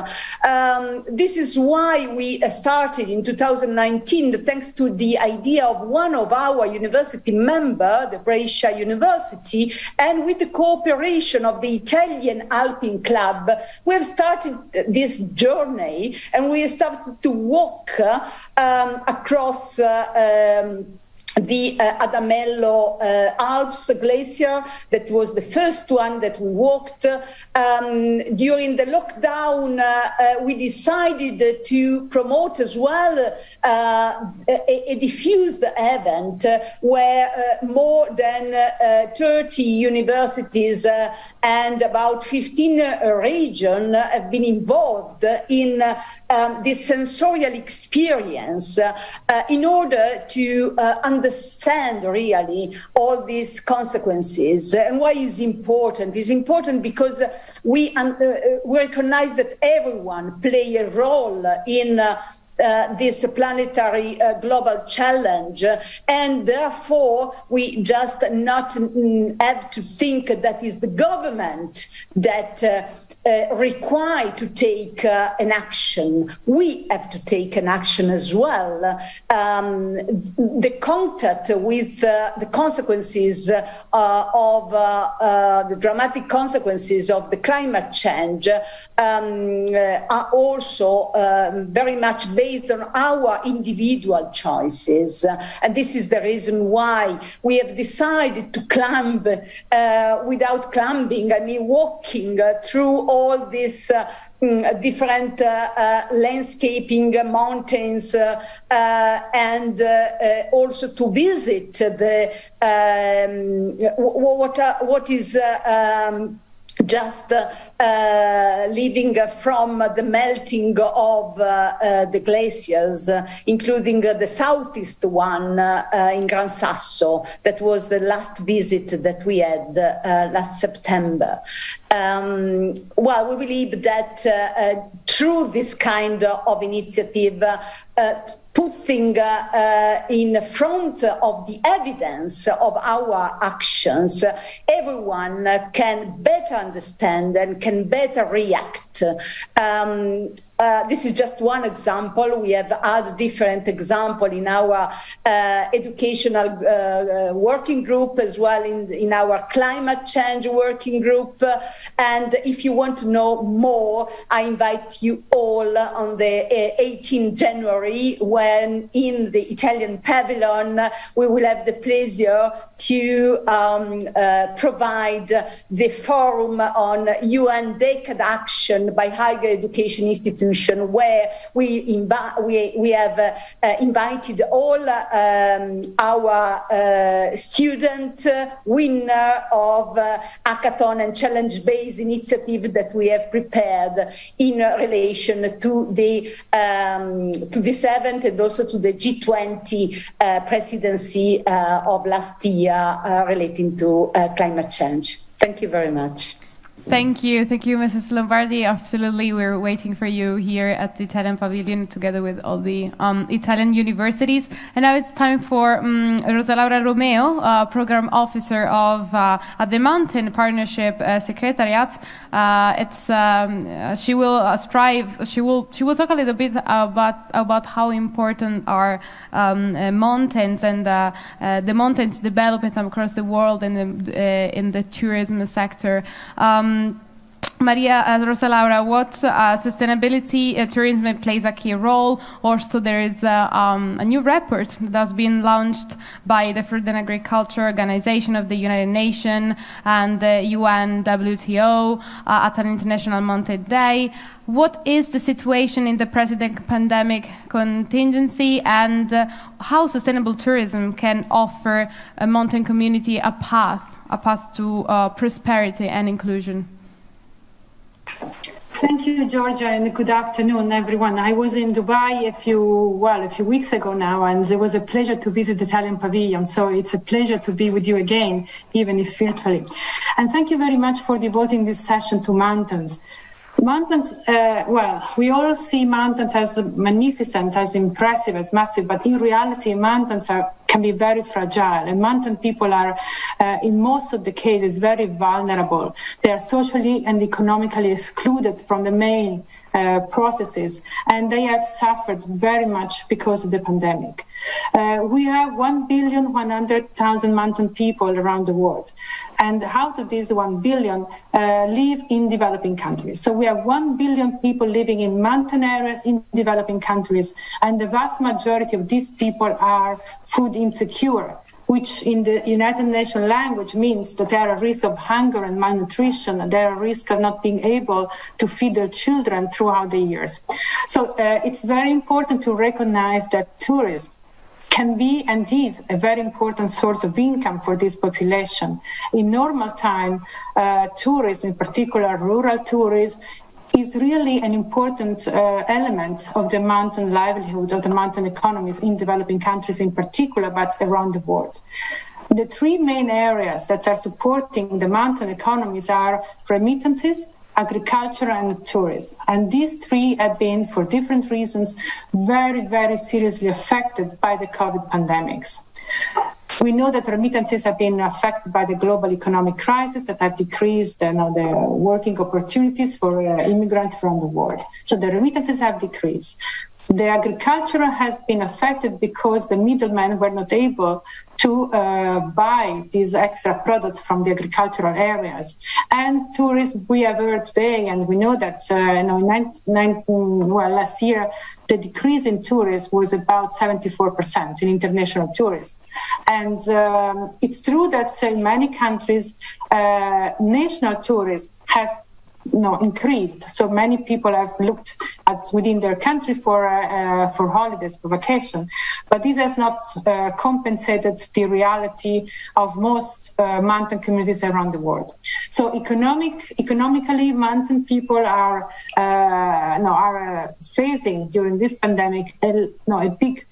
Um, this is why we started in 2019, thanks to the idea of one of our university member, the Brescia University, and with the cooperation of the Italian Alpine Club, we have started this journey and we started to walk um, across uh, um, the uh, Adamello uh, Alps glacier. That was the first one that we walked. Um, during the lockdown, uh, uh we decided to promote as well uh, a, a, diffused event where uh, more than 30 universities and about 15 regions have been involved in um, this sensorial experience in order to understand understand really all these consequences. And why is important? Is important because we, uh, we recognize that everyone play a role in uh, uh, this planetary uh, global challenge. And therefore we just not mm, have to think that is the government that uh, uh, required to take uh, an action. We have to take an action as well. Um, the contact with uh, the consequences uh, of uh, uh, the dramatic consequences of the climate change um, are also um, very much based on our individual choices. and this is the reason why we have decided to climb without climbing, I mean, walking through all these uh, mm, different uh, uh, landscaping mountains and also to visit the um, what what is um, just uh, uh, living from the melting of uh, uh the glaciers, uh, including the southeast one uh, in Gran Sasso. That was the last visit that we had last September. Um, well, we believe that through this kind of initiative, putting uh, uh, in front of the evidence of our actions, everyone can better understand and can better react. Um, uh, this is just one example. We have other different examples in our uh, educational uh, uh, working group as well in, in our climate change working group. and if you want to know more, I invite you all on the 18th January when in the Italian pavilion we will have the pleasure to um, uh, provide the forum on UN Decade Action by Higher Education Institute institution where we, invi- we, we have uh, uh, invited all um, our uh, student winner of uh, hackathon and challenge-based initiative that we have prepared in relation to the um, to the seventh and also to the G20 uh, presidency of last year relating to climate change. Thank you very much. Thank you. Thank you, Mrs. Lombardi. Absolutely. We're waiting for you here at the Italian Pavilion together with all the um, Italian universities. And now it's time for um, Rosa Laura Romeo, uh, Program Officer of uh, at the Mountain Partnership uh, Secretariat. Uh, it's um, uh, she will uh, strive. She will she will talk a little bit about about how important are um, mountains and the mountains development across the world in the in the tourism sector. Um, um, Maria uh, Rosa Laura, what uh, sustainability uh, tourism plays a key role. Also, there is uh, um, a new report that has been launched by the Food and Agriculture Organization of the United Nations and the UN WTO uh, at an International Mountain Day. What is the situation in the present pandemic contingency, and uh, how sustainable tourism can offer a mountain community a path? A path to uh, prosperity and inclusion. Thank you, Georgia, and good afternoon, everyone. I was in Dubai a few, well, a few weeks ago now, and it was a pleasure to visit the Italian pavilion. So it's a pleasure to be with you again, even if virtually. And thank you very much for devoting this session to mountains. Mountains, uh, well, we all see mountains as magnificent, as impressive, as massive, but in reality, mountains are, can be very fragile. And mountain people are, uh, in most of the cases, very vulnerable. They are socially and economically excluded from the main uh, processes, and they have suffered very much because of the pandemic. Uh, we have 1 billion 100,000 mountain people around the world. And how do these 1 billion uh, live in developing countries? So we have 1 billion people living in mountain areas in developing countries, and the vast majority of these people are food insecure which in the United Nations language means that they are at risk of hunger and malnutrition, they are at risk of not being able to feed their children throughout the years. So uh, it's very important to recognize that tourism can be and is a very important source of income for this population. In normal time, uh, tourism, in particular rural tourism, is really an important uh, element of the mountain livelihood, of the mountain economies in developing countries in particular, but around the world. The three main areas that are supporting the mountain economies are remittances, agriculture, and tourism. And these three have been, for different reasons, very, very seriously affected by the COVID pandemics. We know that remittances have been affected by the global economic crisis that have decreased you know, the working opportunities for uh, immigrants around the world. So the remittances have decreased. The agriculture has been affected because the middlemen were not able to uh, buy these extra products from the agricultural areas. And tourism, we have heard today, and we know that uh, you know, nine, nine, well, last year, the decrease in tourism was about 74% in international tourists. And um, it's true that in many countries, uh, national tourism has no increased. So many people have looked at within their country for uh, uh, for holidays, for vacation, but this has not uh, compensated the reality of most uh, mountain communities around the world. So economic economically, mountain people are uh, no are uh, facing during this pandemic a, no a big.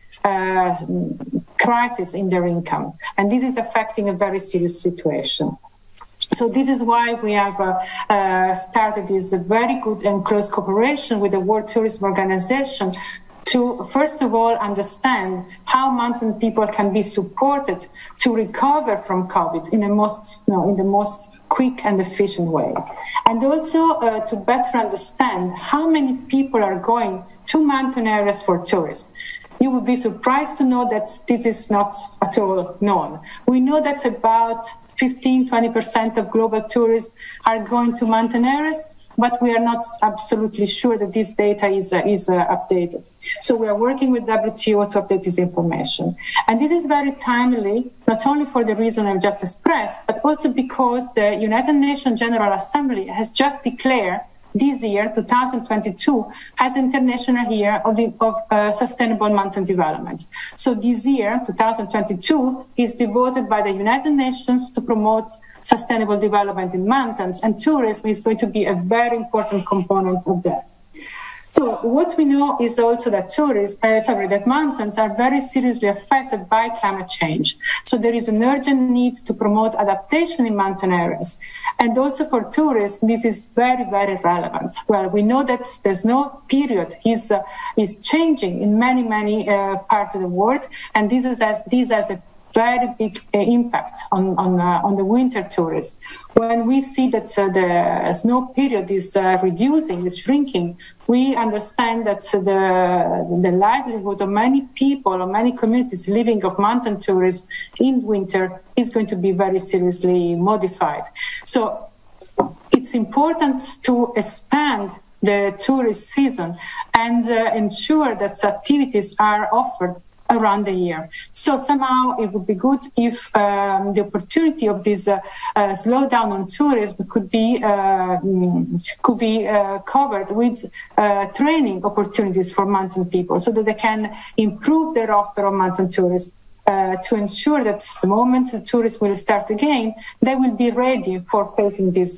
crisis in their income, and this is affecting a very serious situation. So this is why we have uh, uh, started this very good and close cooperation with the World Tourism Organization to first of all understand how mountain people can be supported to recover from COVID in the most, you know, in the most quick and efficient way, and also uh, to better understand how many people are going to mountain areas for tourism. You would be surprised to know that this is not at all known. We know that about 15, 20% of global tourists are going to mountain areas, but we are not absolutely sure that this data is, uh, is uh, updated. So we are working with WTO to update this information. And this is very timely, not only for the reason I've just expressed, but also because the United Nations General Assembly has just declared this year, 2022, as International Year of, the, of uh, Sustainable Mountain Development. So this year, 2022, is devoted by the United Nations to promote sustainable development in mountains, and tourism is going to be a very important component of that. So what we know is also that tourism, uh, sorry, that mountains are very seriously affected by climate change. So there is an urgent need to promote adaptation in mountain areas. And also for tourists, this is very, very relevant. Well, we know that there's no period is uh, is changing in many, many uh, parts of the world, and this is as this has a very big uh, impact on on, uh, on the winter tourists. When we see that uh, the snow period is reducing, is shrinking, we understand that the the livelihood of many people or many communities living of mountain tourism in winter is going to be very seriously modified. So it's important to expand the tourist season and uh, ensure that activities are offered around the year. So somehow it would be good if um, the opportunity of this uh, uh, slowdown on tourism could be uh, could be uh, covered with uh, training opportunities for mountain people, so that they can improve their offer of mountain tourism. Uh, to ensure that the moment the tourists will start again, they will be ready for facing this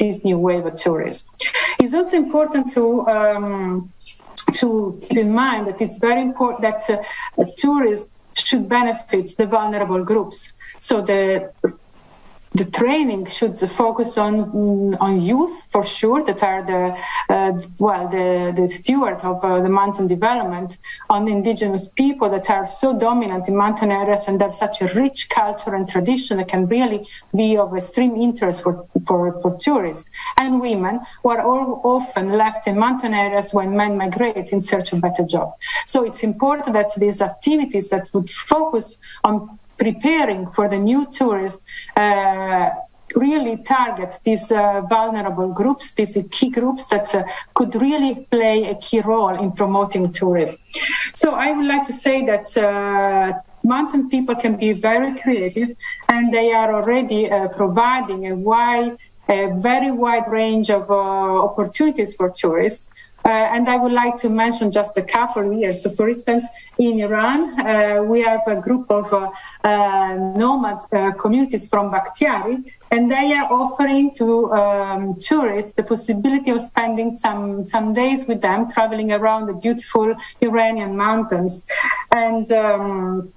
this new wave of tourism. It's also important to um, to keep in mind that it's very important that uh, tourists should benefit the vulnerable groups. So the the training should focus on on youth for sure that are the uh, well the the steward of uh, the mountain development on indigenous people that are so dominant in mountain areas and have such a rich culture and tradition that can really be of extreme interest for for, for tourists. And women who are all often left in mountain areas when men migrate in search of better job. So it's important that these activities that would focus on preparing for the new tourists uh, really target these uh, vulnerable groups, these key groups that uh, could really play a key role in promoting tourism. So I would like to say that uh, mountain people can be very creative and they are already uh, providing a wide, a very wide range of uh, opportunities for tourists. Uh, and I would like to mention just a couple here. So, for instance, in Iran, uh, we have a group of uh, uh nomad uh, communities from Bakhtiari, and they are offering to um, tourists the possibility of spending some, some days with them, traveling around the beautiful Iranian mountains. And um,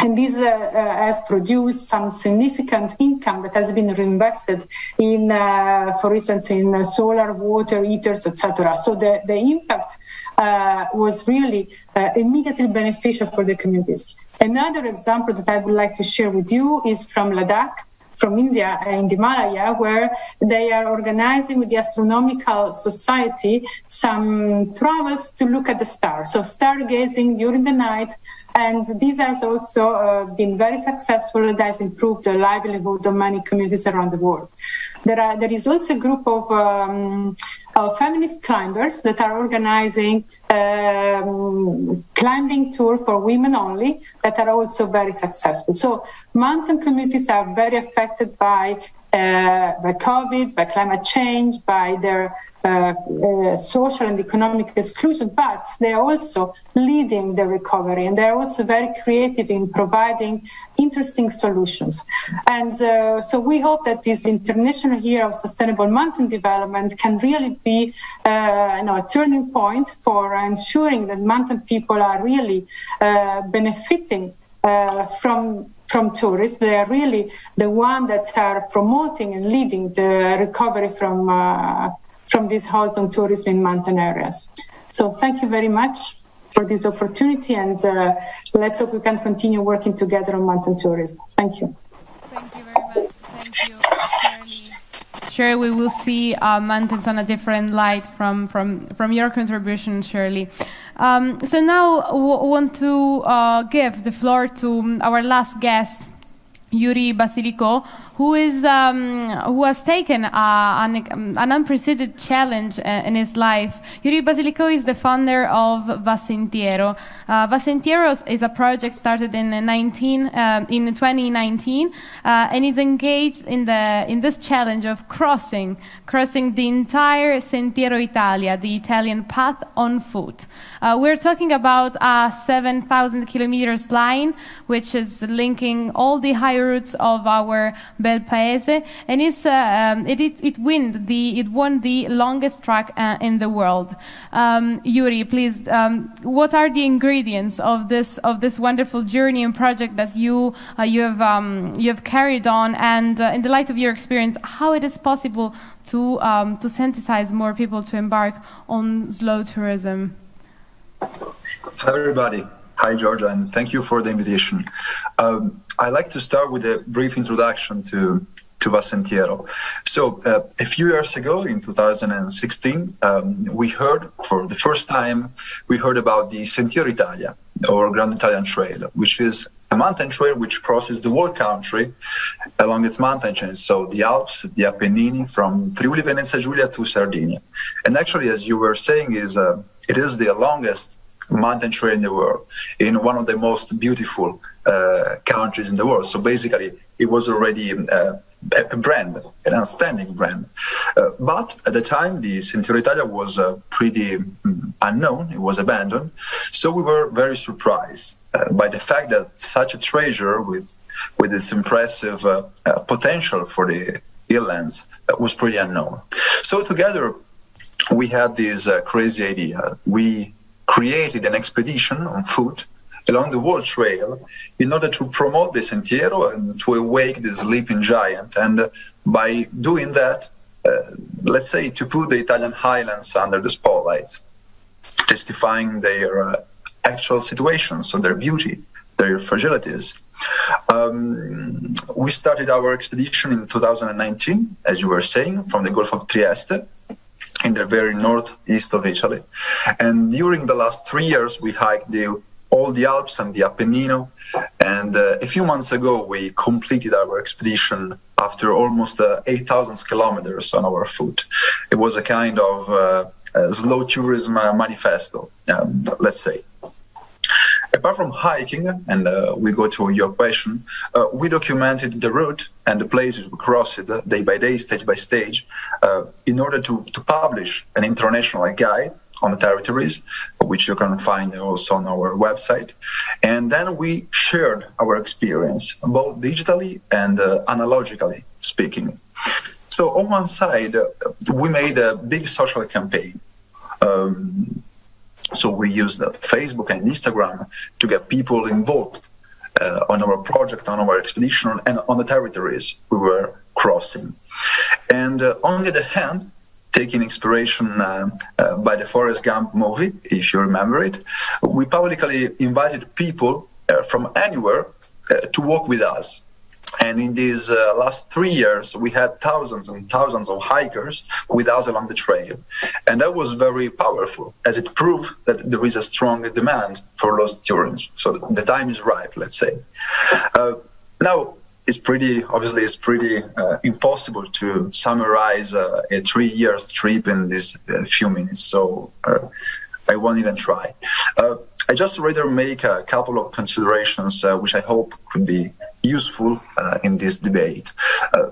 and this uh, uh, has produced some significant income that has been reinvested in, uh, for instance, in uh, solar, water, heaters, etc. So the, the impact uh, was really uh, immediately beneficial for the communities. Another example that I would like to share with you is from Ladakh from India in the Himalaya, where they are organizing with the Astronomical Society some travels to look at the stars. So stargazing during the night and this has also uh, been very successful. It has improved the livelihood of many communities around the world. There, are, there is also a group of um, uh, feminist climbers that are organizing um, climbing tour for women only that are also very successful. So mountain communities are very affected by uh, by COVID, by climate change, by their social and economic exclusion, but they are also leading the recovery and they're also very creative in providing interesting solutions. And uh, so we hope that this International Year of Sustainable Mountain Development can really be uh, you know, a turning point for ensuring that mountain people are really uh, benefiting from from tourists. They are really the one that are promoting and leading the recovery from uh, from this halt on tourism in mountain areas. So thank you very much for this opportunity, and uh, let's hope we can continue working together on mountain tourism. Thank you. Thank you very much. Thank you, Shirley. Sure, we will see uh, mountains on a different light from from from your contribution, Shirley. Um, so now I want to uh, give the floor to our last guest, Yuri Basilico, who is um, who has taken an, an, unprecedented challenge uh, in his life. Yuri Basilico is the founder of Va Sentiero. Uh, Va Sentiero is a project started in 19 uh, in 2019 uh, and is engaged in the in this challenge of crossing crossing the entire Sentiero Italia, the Italian path on foot. Uh, we're talking about a 7,000 kilometers line, which is linking all the high routes of our Bel Paese, and it's, uh, um, it, it, it, win the, it won the longest track uh, in the world. Um, Yuri, please, um, what are the ingredients of this, of this wonderful journey and project that you, uh, you, have, um, you have carried on, and in the light of your experience, how it is possible to, um, to sensitize more people to embark on slow tourism? Hi, everybody. Hi, Georgia, and thank you for the invitation. Um, I'd like to start with a brief introduction to to Va Sentiero. So, uh, a few years ago, in 2016, um, we heard for the first time we heard about the Sentiero Italia or Grand Italian Trail, which is a mountain trail which crosses the whole country along its mountain chains, so the Alps, the Apennine, from Friuli Venezia Giulia to Sardinia. And actually, as you were saying, is uh, it is the longest mountain trail in the world in one of the most beautiful uh, countries in the world. So basically, it was already uh, a brand, an outstanding brand. Uh, but at the time, the Sentiero Italia was uh, pretty mm, unknown. It was abandoned. So we were very surprised uh, by the fact that such a treasure with with its impressive uh, potential for the inlands was pretty unknown. So together we had this crazy idea. We created an expedition on foot along the wall trail in order to promote the Sentiero and to awake the sleeping giant. And uh, by doing that, uh, let's say to put the Italian highlands under the spotlight, testifying their uh, actual situations, so their beauty, their fragilities. Um, we started our expedition in 2019, as you were saying, from the Gulf of Trieste in the very northeast of Italy. And during the last three years, we hiked the, all the Alps and the Apennino. And uh, a few months ago, we completed our expedition after almost uh, 8,000 kilometers on our foot. It was a kind of uh, slow tourism uh, manifesto, um, let's say. Apart from hiking, and uh, we go to your question, uh, we documented the route and the places we crossed day by day, stage by stage, uh, in order to, to publish an international guide on the territories, which you can find also on our website. And then we shared our experience, both digitally and uh, analogically speaking. So on one side, uh, we made a big social campaign. Um, so we used Facebook and Instagram to get people involved uh, on our project, on our expedition, and on the territories we were crossing. And uh, on the other hand, taking inspiration uh, uh by the Forrest Gump movie, if you remember it, we publicly invited people uh, from anywhere uh, to walk with us and in these uh, last three years, we had thousands and thousands of hikers with us along the trail. And that was very powerful, as it proved that there is a strong demand for slow tourism. So the time is ripe, let's say. Uh, now, it's pretty, obviously, it's pretty uh, impossible to summarize uh, a three years trip in these uh, few minutes. So uh, I won't even try. I just rather make a couple of considerations, which I hope could be useful uh, in this debate. Uh,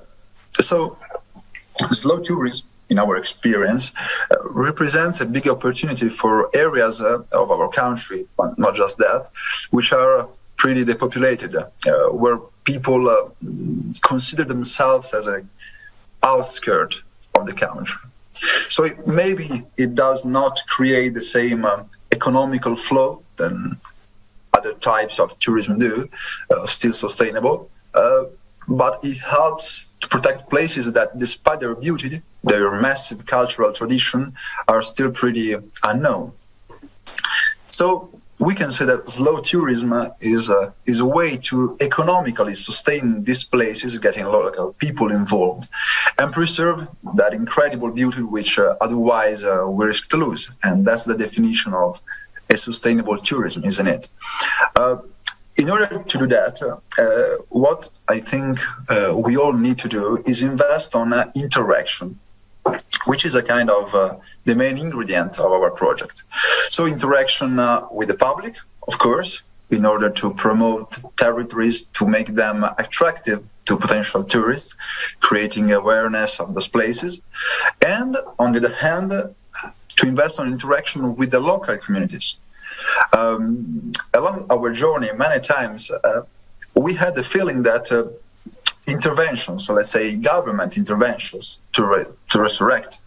so, slow tourism, in our experience, uh, represents a big opportunity for areas uh, of our country, but not just that, which are pretty depopulated, uh, where people uh, consider themselves as an outskirt of the country. So maybe it does not create the same economical flow than other types of tourism do, uh, still sustainable. Uh, but it helps to protect places that, despite their beauty, their massive cultural tradition, are still pretty unknown. So we can say that slow tourism is a, is a way to economically sustain these places, getting local people involved, and preserve that incredible beauty which uh, otherwise uh, we risk to lose. And that's the definition of a sustainable tourism, isn't it? Uh, in order to do that, uh, what I think uh, we all need to do is invest on uh, interaction, which is a kind of uh, the main ingredient of our project. So interaction uh, with the public, of course, in order to promote territories to make them attractive to potential tourists, creating awareness of those places, and on the other hand, to invest on interaction with the local communities. Um, along our journey, many times uh, we had the feeling that uh, interventions, so let's say government interventions to, re- to resurrect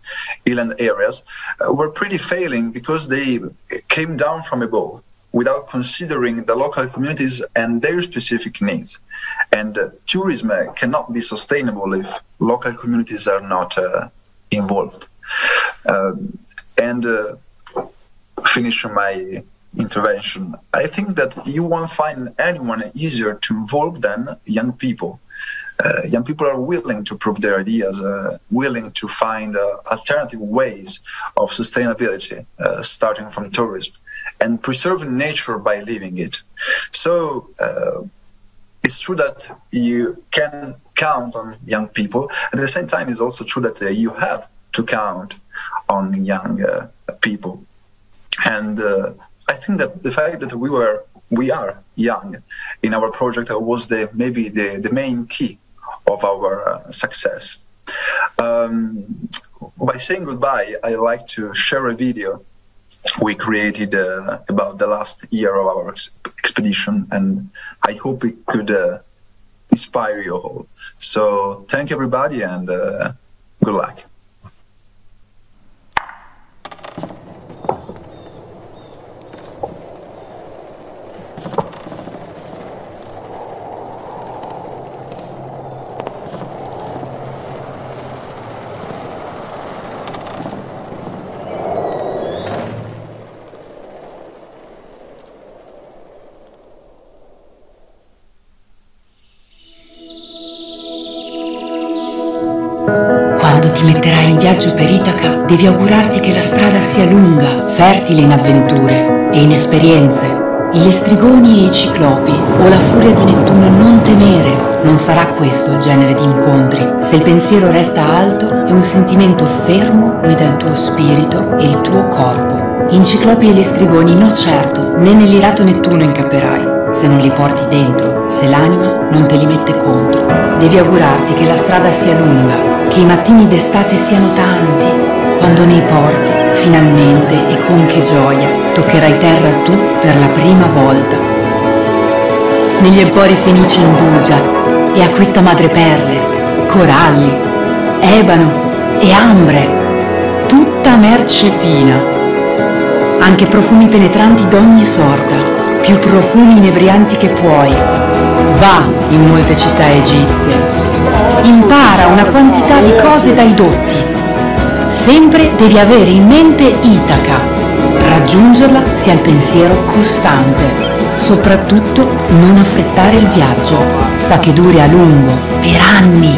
inland areas, uh, were pretty failing because they came down from above without considering the local communities and their specific needs. And uh, tourism uh, cannot be sustainable if local communities are not uh, involved. Um, and uh, finish my intervention, I think that you won't find anyone easier to involve than young people. Uh, young people are willing to prove their ideas, uh, willing to find uh, alternative ways of sustainability, uh, starting from tourism, and preserving nature by living it. So uh, it's true that you can count on young people. At the same time, it's also true that uh, you have to count on young people. And I think that the fact that we were we are young in our project was the maybe the, the main key of our uh, success. Um, by saying goodbye, I like to share a video we created uh, about the last year of our ex- expedition, and I hope it could uh, inspire you all. So thank everybody and uh, good luck. Viaggio per Itaca, devi augurarti che la strada sia lunga, fertile in avventure e in esperienze. Gli strigoni e i ciclopi o la furia di Nettuno non temere. Non sarà questo il genere di incontri. Se il pensiero resta alto e un sentimento fermo guida il tuo spirito e il tuo corpo. In ciclopi e gli strigoni no certo, né nell'irato Nettuno incapperai. Se non li porti dentro, se l'anima non te li mette contro. Devi augurarti che la strada sia lunga, che i mattini d'estate siano tanti, quando nei porti, finalmente e con che gioia, toccherai terra tu per la prima volta. Negli empori fenici indugia e acquista madreperle, coralli, ebano e ambre, tutta merce fina, anche profumi penetranti d'ogni sorta, più profumi inebrianti che puoi. Va in molte città egizie, impara una quantità di cose dai dotti. Sempre devi avere in mente Itaca. Raggiungerla sia il pensiero costante. Soprattutto non affrettare il viaggio. Fa che duri a lungo, per anni,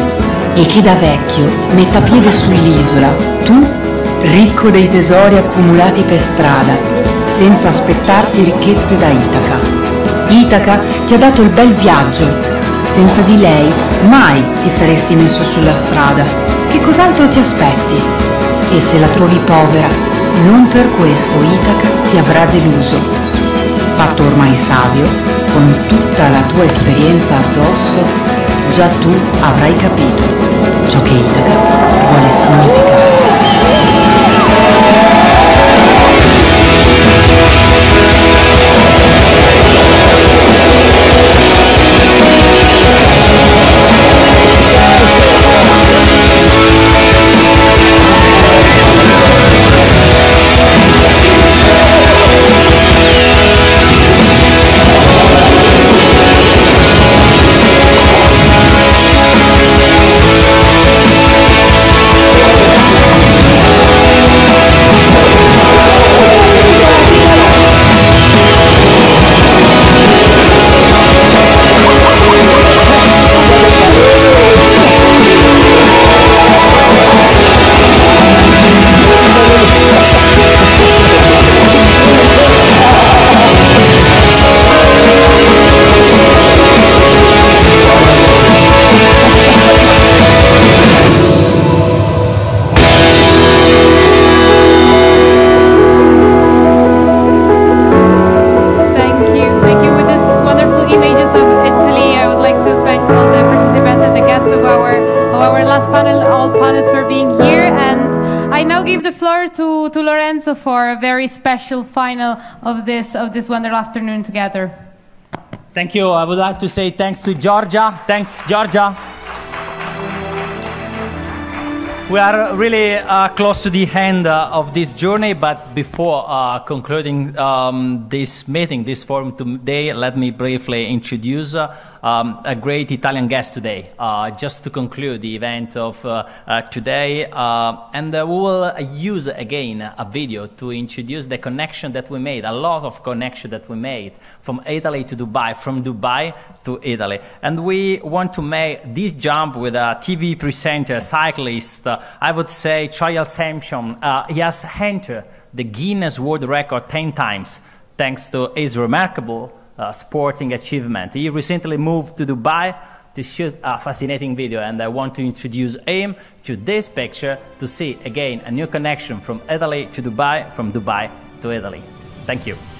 e che da vecchio metta piede sull'isola. Tu, ricco dei tesori accumulati per strada, senza aspettarti ricchezze da Itaca. Itaca ti ha dato il bel viaggio senza di lei mai ti saresti messo sulla strada. Che cos'altro ti aspetti? E se la trovi povera, non per questo Itaca ti avrà deluso. Fatto ormai savio, con tutta la tua esperienza addosso, già tu avrai capito ciò che Itaca vuole significare. Special final of this of this wonderful afternoon together. Thank you. I would like to say thanks to Georgia. Thanks, Georgia. We are really uh, close to the end uh, of this journey, but before uh, concluding um, this meeting, this forum today, let me briefly introduce uh, um, a great Italian guest today, uh, just to conclude the event of uh, uh, today. And we will use again a video to introduce the connection that we made, a lot of connection that we made from Italy to Dubai, from Dubai to Italy. And we want to make this jump with a TV presenter, cyclist, I would say trial champion. he has entered the Guinness World Record 10 times thanks to his remarkable uh, sporting achievement. He recently moved to Dubai to shoot a fascinating video and I want to introduce him to this picture to see again a new connection from Italy to Dubai, from Dubai to Italy. Thank you.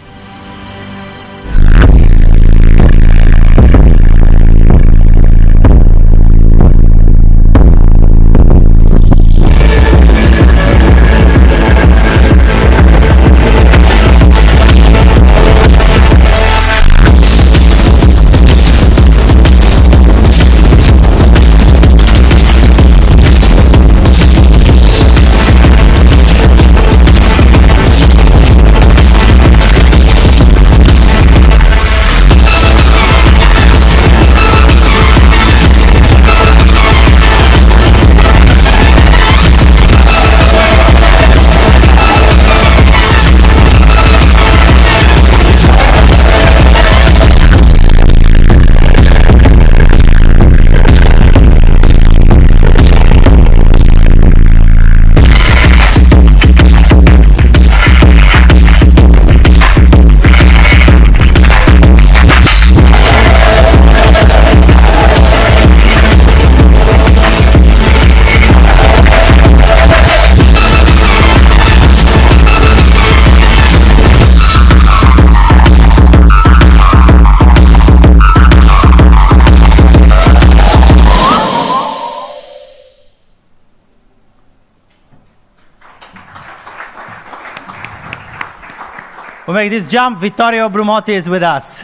Make this jump. Vittorio Brumotti is with us.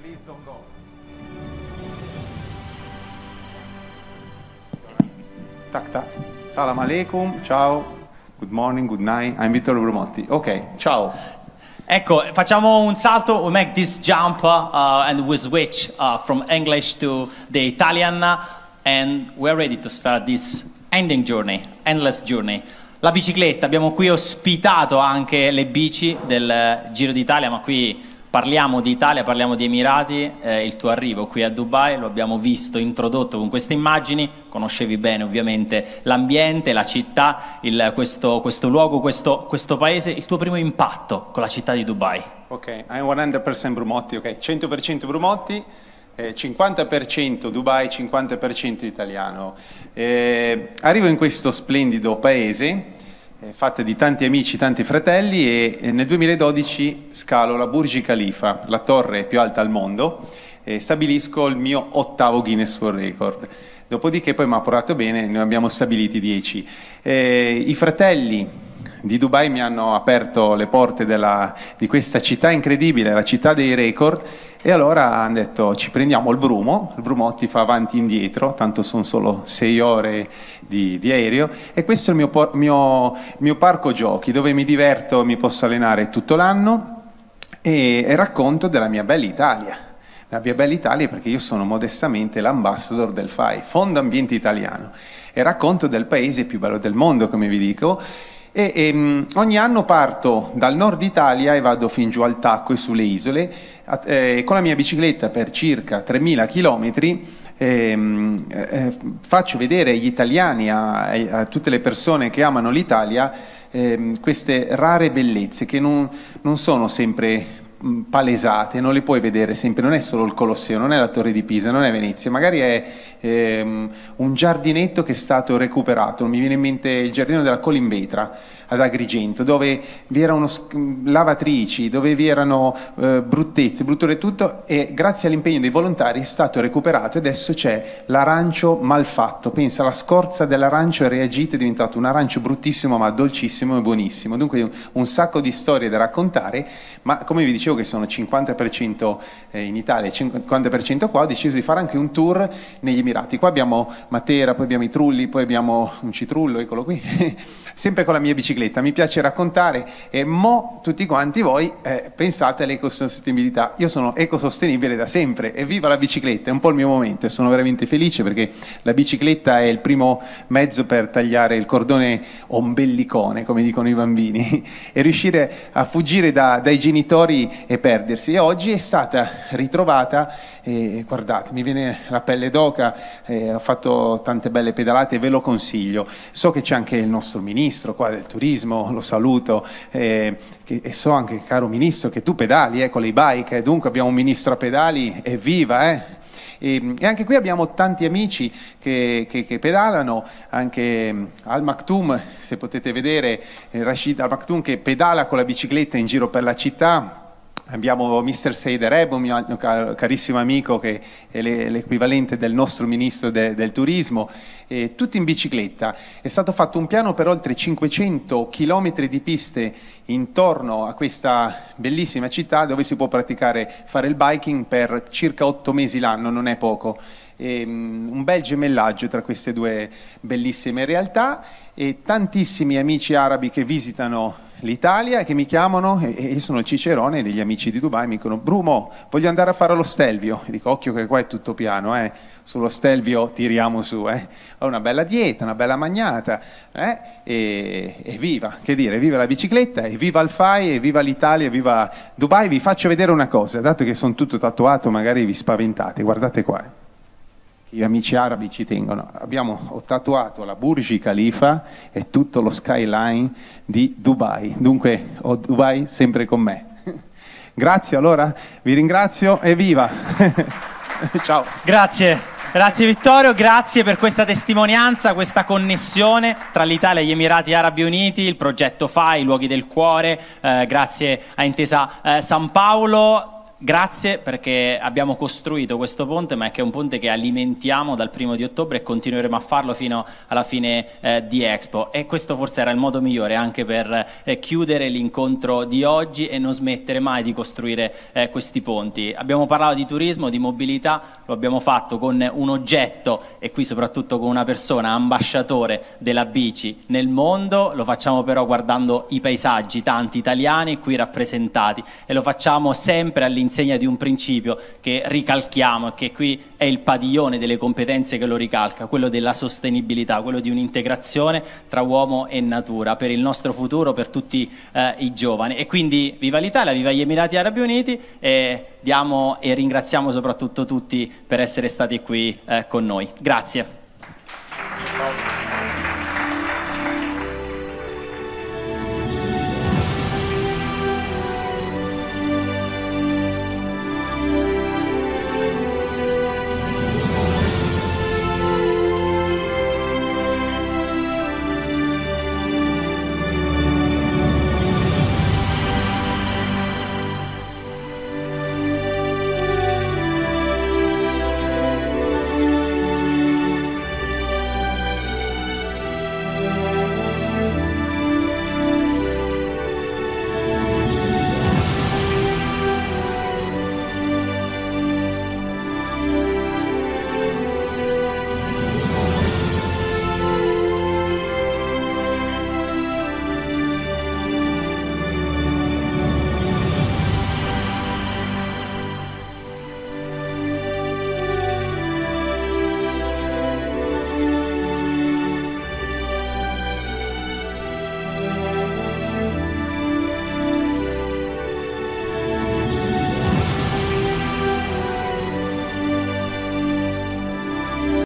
please go back Tac tac. Salam alaikum. Ciao. Good morning, good night. I'm Vittorio Brumotti. Ok, ciao. Ecco, facciamo un salto, we make this jump uh, and we switch uh, from English to the Italian and we're ready to start this ending journey, endless journey. La bicicletta, abbiamo qui ospitato anche le bici del Giro d'Italia, ma qui parliamo di Italia, parliamo di Emirati, eh, il tuo arrivo qui a Dubai lo abbiamo visto introdotto con queste immagini, conoscevi bene ovviamente l'ambiente, la città, il, questo, questo, luogo, questo, questo paese, il tuo primo impatto con la città di Dubai. Ok, I'm 100% Brumotti, ok, 100% Brumotti. Eh, 50% Dubai, 50% italiano. Eh, arrivo in questo splendido paese, eh, fatto di tanti amici, tanti fratelli e, e, nel 2012 scalo la Burj Khalifa, la torre più alta al mondo, e stabilisco il mio ottavo Guinness World Record. Dopodiché poi mi ha portato bene, ne abbiamo stabiliti 10. Eh, I fratelli di Dubai mi hanno aperto le porte della, di questa città incredibile, la città dei record, e allora hanno detto ci prendiamo il Brumo, il Brumotti fa avanti e indietro, tanto sono solo sei ore di, di aereo, e questo è il mio, mio, mio parco giochi dove mi diverto, mi posso allenare tutto l'anno. E, e racconto della mia bella Italia. La mia bella Italia perché io sono modestamente l'ambassador del FAI, Fondo Ambiente Italiano, e racconto del paese più bello del mondo, come vi dico, e, e, um, ogni anno parto dal nord Italia e vado fin giù al Tacco e sulle isole eh, con la mia bicicletta per circa 3.000 km ehm, eh, faccio vedere agli italiani, a, a, tutte le persone che amano l'Italia, eh, queste rare bellezze che non, non sono sempre palesate, non le puoi vedere sempre, non è solo il Colosseo, non è la Torre di Pisa, non è Venezia, magari è ehm, un giardinetto che è stato recuperato, mi viene in mente il giardino della Colimbetra ad Agrigento, dove vi erano lavatrici, dove vi erano eh, bruttezze, brutture e tutto, e grazie all'impegno dei volontari è stato recuperato e adesso c'è l'arancio malfatto. Pensa, la scorza dell'arancio è reagita, è diventato un arancio bruttissimo ma dolcissimo e buonissimo. Dunque un sacco di storie da raccontare, ma come vi dicevo che sono 50% eh, in Italia e 50% qua, ho deciso di fare anche un tour negli Emirati. Qua abbiamo Matera, poi abbiamo i Trulli, poi abbiamo un citrullo, eccolo qui, (laughs) sempre con la mia bicicletta, mi piace raccontare e mo tutti quanti voi eh, pensate all'ecosostenibilità. Io sono ecosostenibile da sempre e viva la bicicletta, è un po' il mio momento e sono veramente felice perché la bicicletta è il primo mezzo per tagliare il cordone ombellicone, come dicono i bambini, (laughs) e riuscire a fuggire da, dai genitori e perdersi. E oggi è stata ritrovata, e guardate, mi viene la pelle d'oca, eh, ho fatto tante belle pedalate ve lo consiglio. So che c'è anche il nostro ministro qua del turismo, lo saluto eh, che, e so anche, caro Ministro, che tu pedali eh, con le bike, eh, dunque abbiamo un Ministro a pedali, evviva! Eh. E, e, anche qui abbiamo tanti amici che, che, che pedalano, anche mm, Al Maktoum, se potete vedere, eh, Rashid Al Maktoum che pedala con la bicicletta in giro per la città, Abbiamo Mr. Seider Ebo, mio carissimo amico che è l'equivalente del nostro ministro de, del turismo, eh, tutti in bicicletta. È stato fatto un piano per oltre 500 km di piste intorno a questa bellissima città dove si può praticare, fare il biking per circa 8 mesi l'anno, non è poco. E, um, un bel gemellaggio tra queste due bellissime realtà e tantissimi amici arabi che visitano l'Italia che mi chiamano e, io sono il cicerone degli amici di Dubai mi dicono Brumo voglio andare a fare lo Stelvio e dico occhio che qua è tutto piano eh. sullo Stelvio tiriamo su eh. ho una bella dieta una bella magnata eh. e, e, viva che dire viva la bicicletta e viva il FAI e viva l'Italia e viva Dubai vi faccio vedere una cosa dato che sono tutto tatuato magari vi spaventate guardate qua eh gli amici arabi ci tengono. Abbiamo tatuato la Burj Khalifa e tutto lo skyline di Dubai. Dunque ho Dubai sempre con me. (laughs) Grazie allora, vi ringrazio e viva! (laughs) Ciao. Grazie. Grazie Vittorio, grazie per questa testimonianza, questa connessione tra l'Italia e gli Emirati Arabi Uniti, il progetto FAI, i luoghi del cuore, eh, grazie a Intesa eh, San Paolo. Grazie perché abbiamo costruito questo ponte, ma è che è un ponte che alimentiamo dal primo di ottobre e continueremo a farlo fino alla fine eh, di Expo. E questo forse era il modo migliore anche per eh, chiudere l'incontro di oggi e non smettere mai di costruire eh, questi ponti. Abbiamo parlato di turismo, di mobilità, lo abbiamo fatto con un oggetto e qui soprattutto con una persona, ambasciatore della bici nel mondo, lo facciamo però guardando i paesaggi, tanti italiani qui rappresentati e lo facciamo sempre all'interno all'insegna di un principio che ricalchiamo e che qui è il padiglione delle competenze che lo ricalca, quello della sostenibilità, quello di un'integrazione tra uomo e natura per il nostro futuro, per tutti eh, i giovani. E quindi viva l'Italia, viva gli Emirati Arabi Uniti e diamo e ringraziamo soprattutto tutti per essere stati qui eh, con noi. Grazie.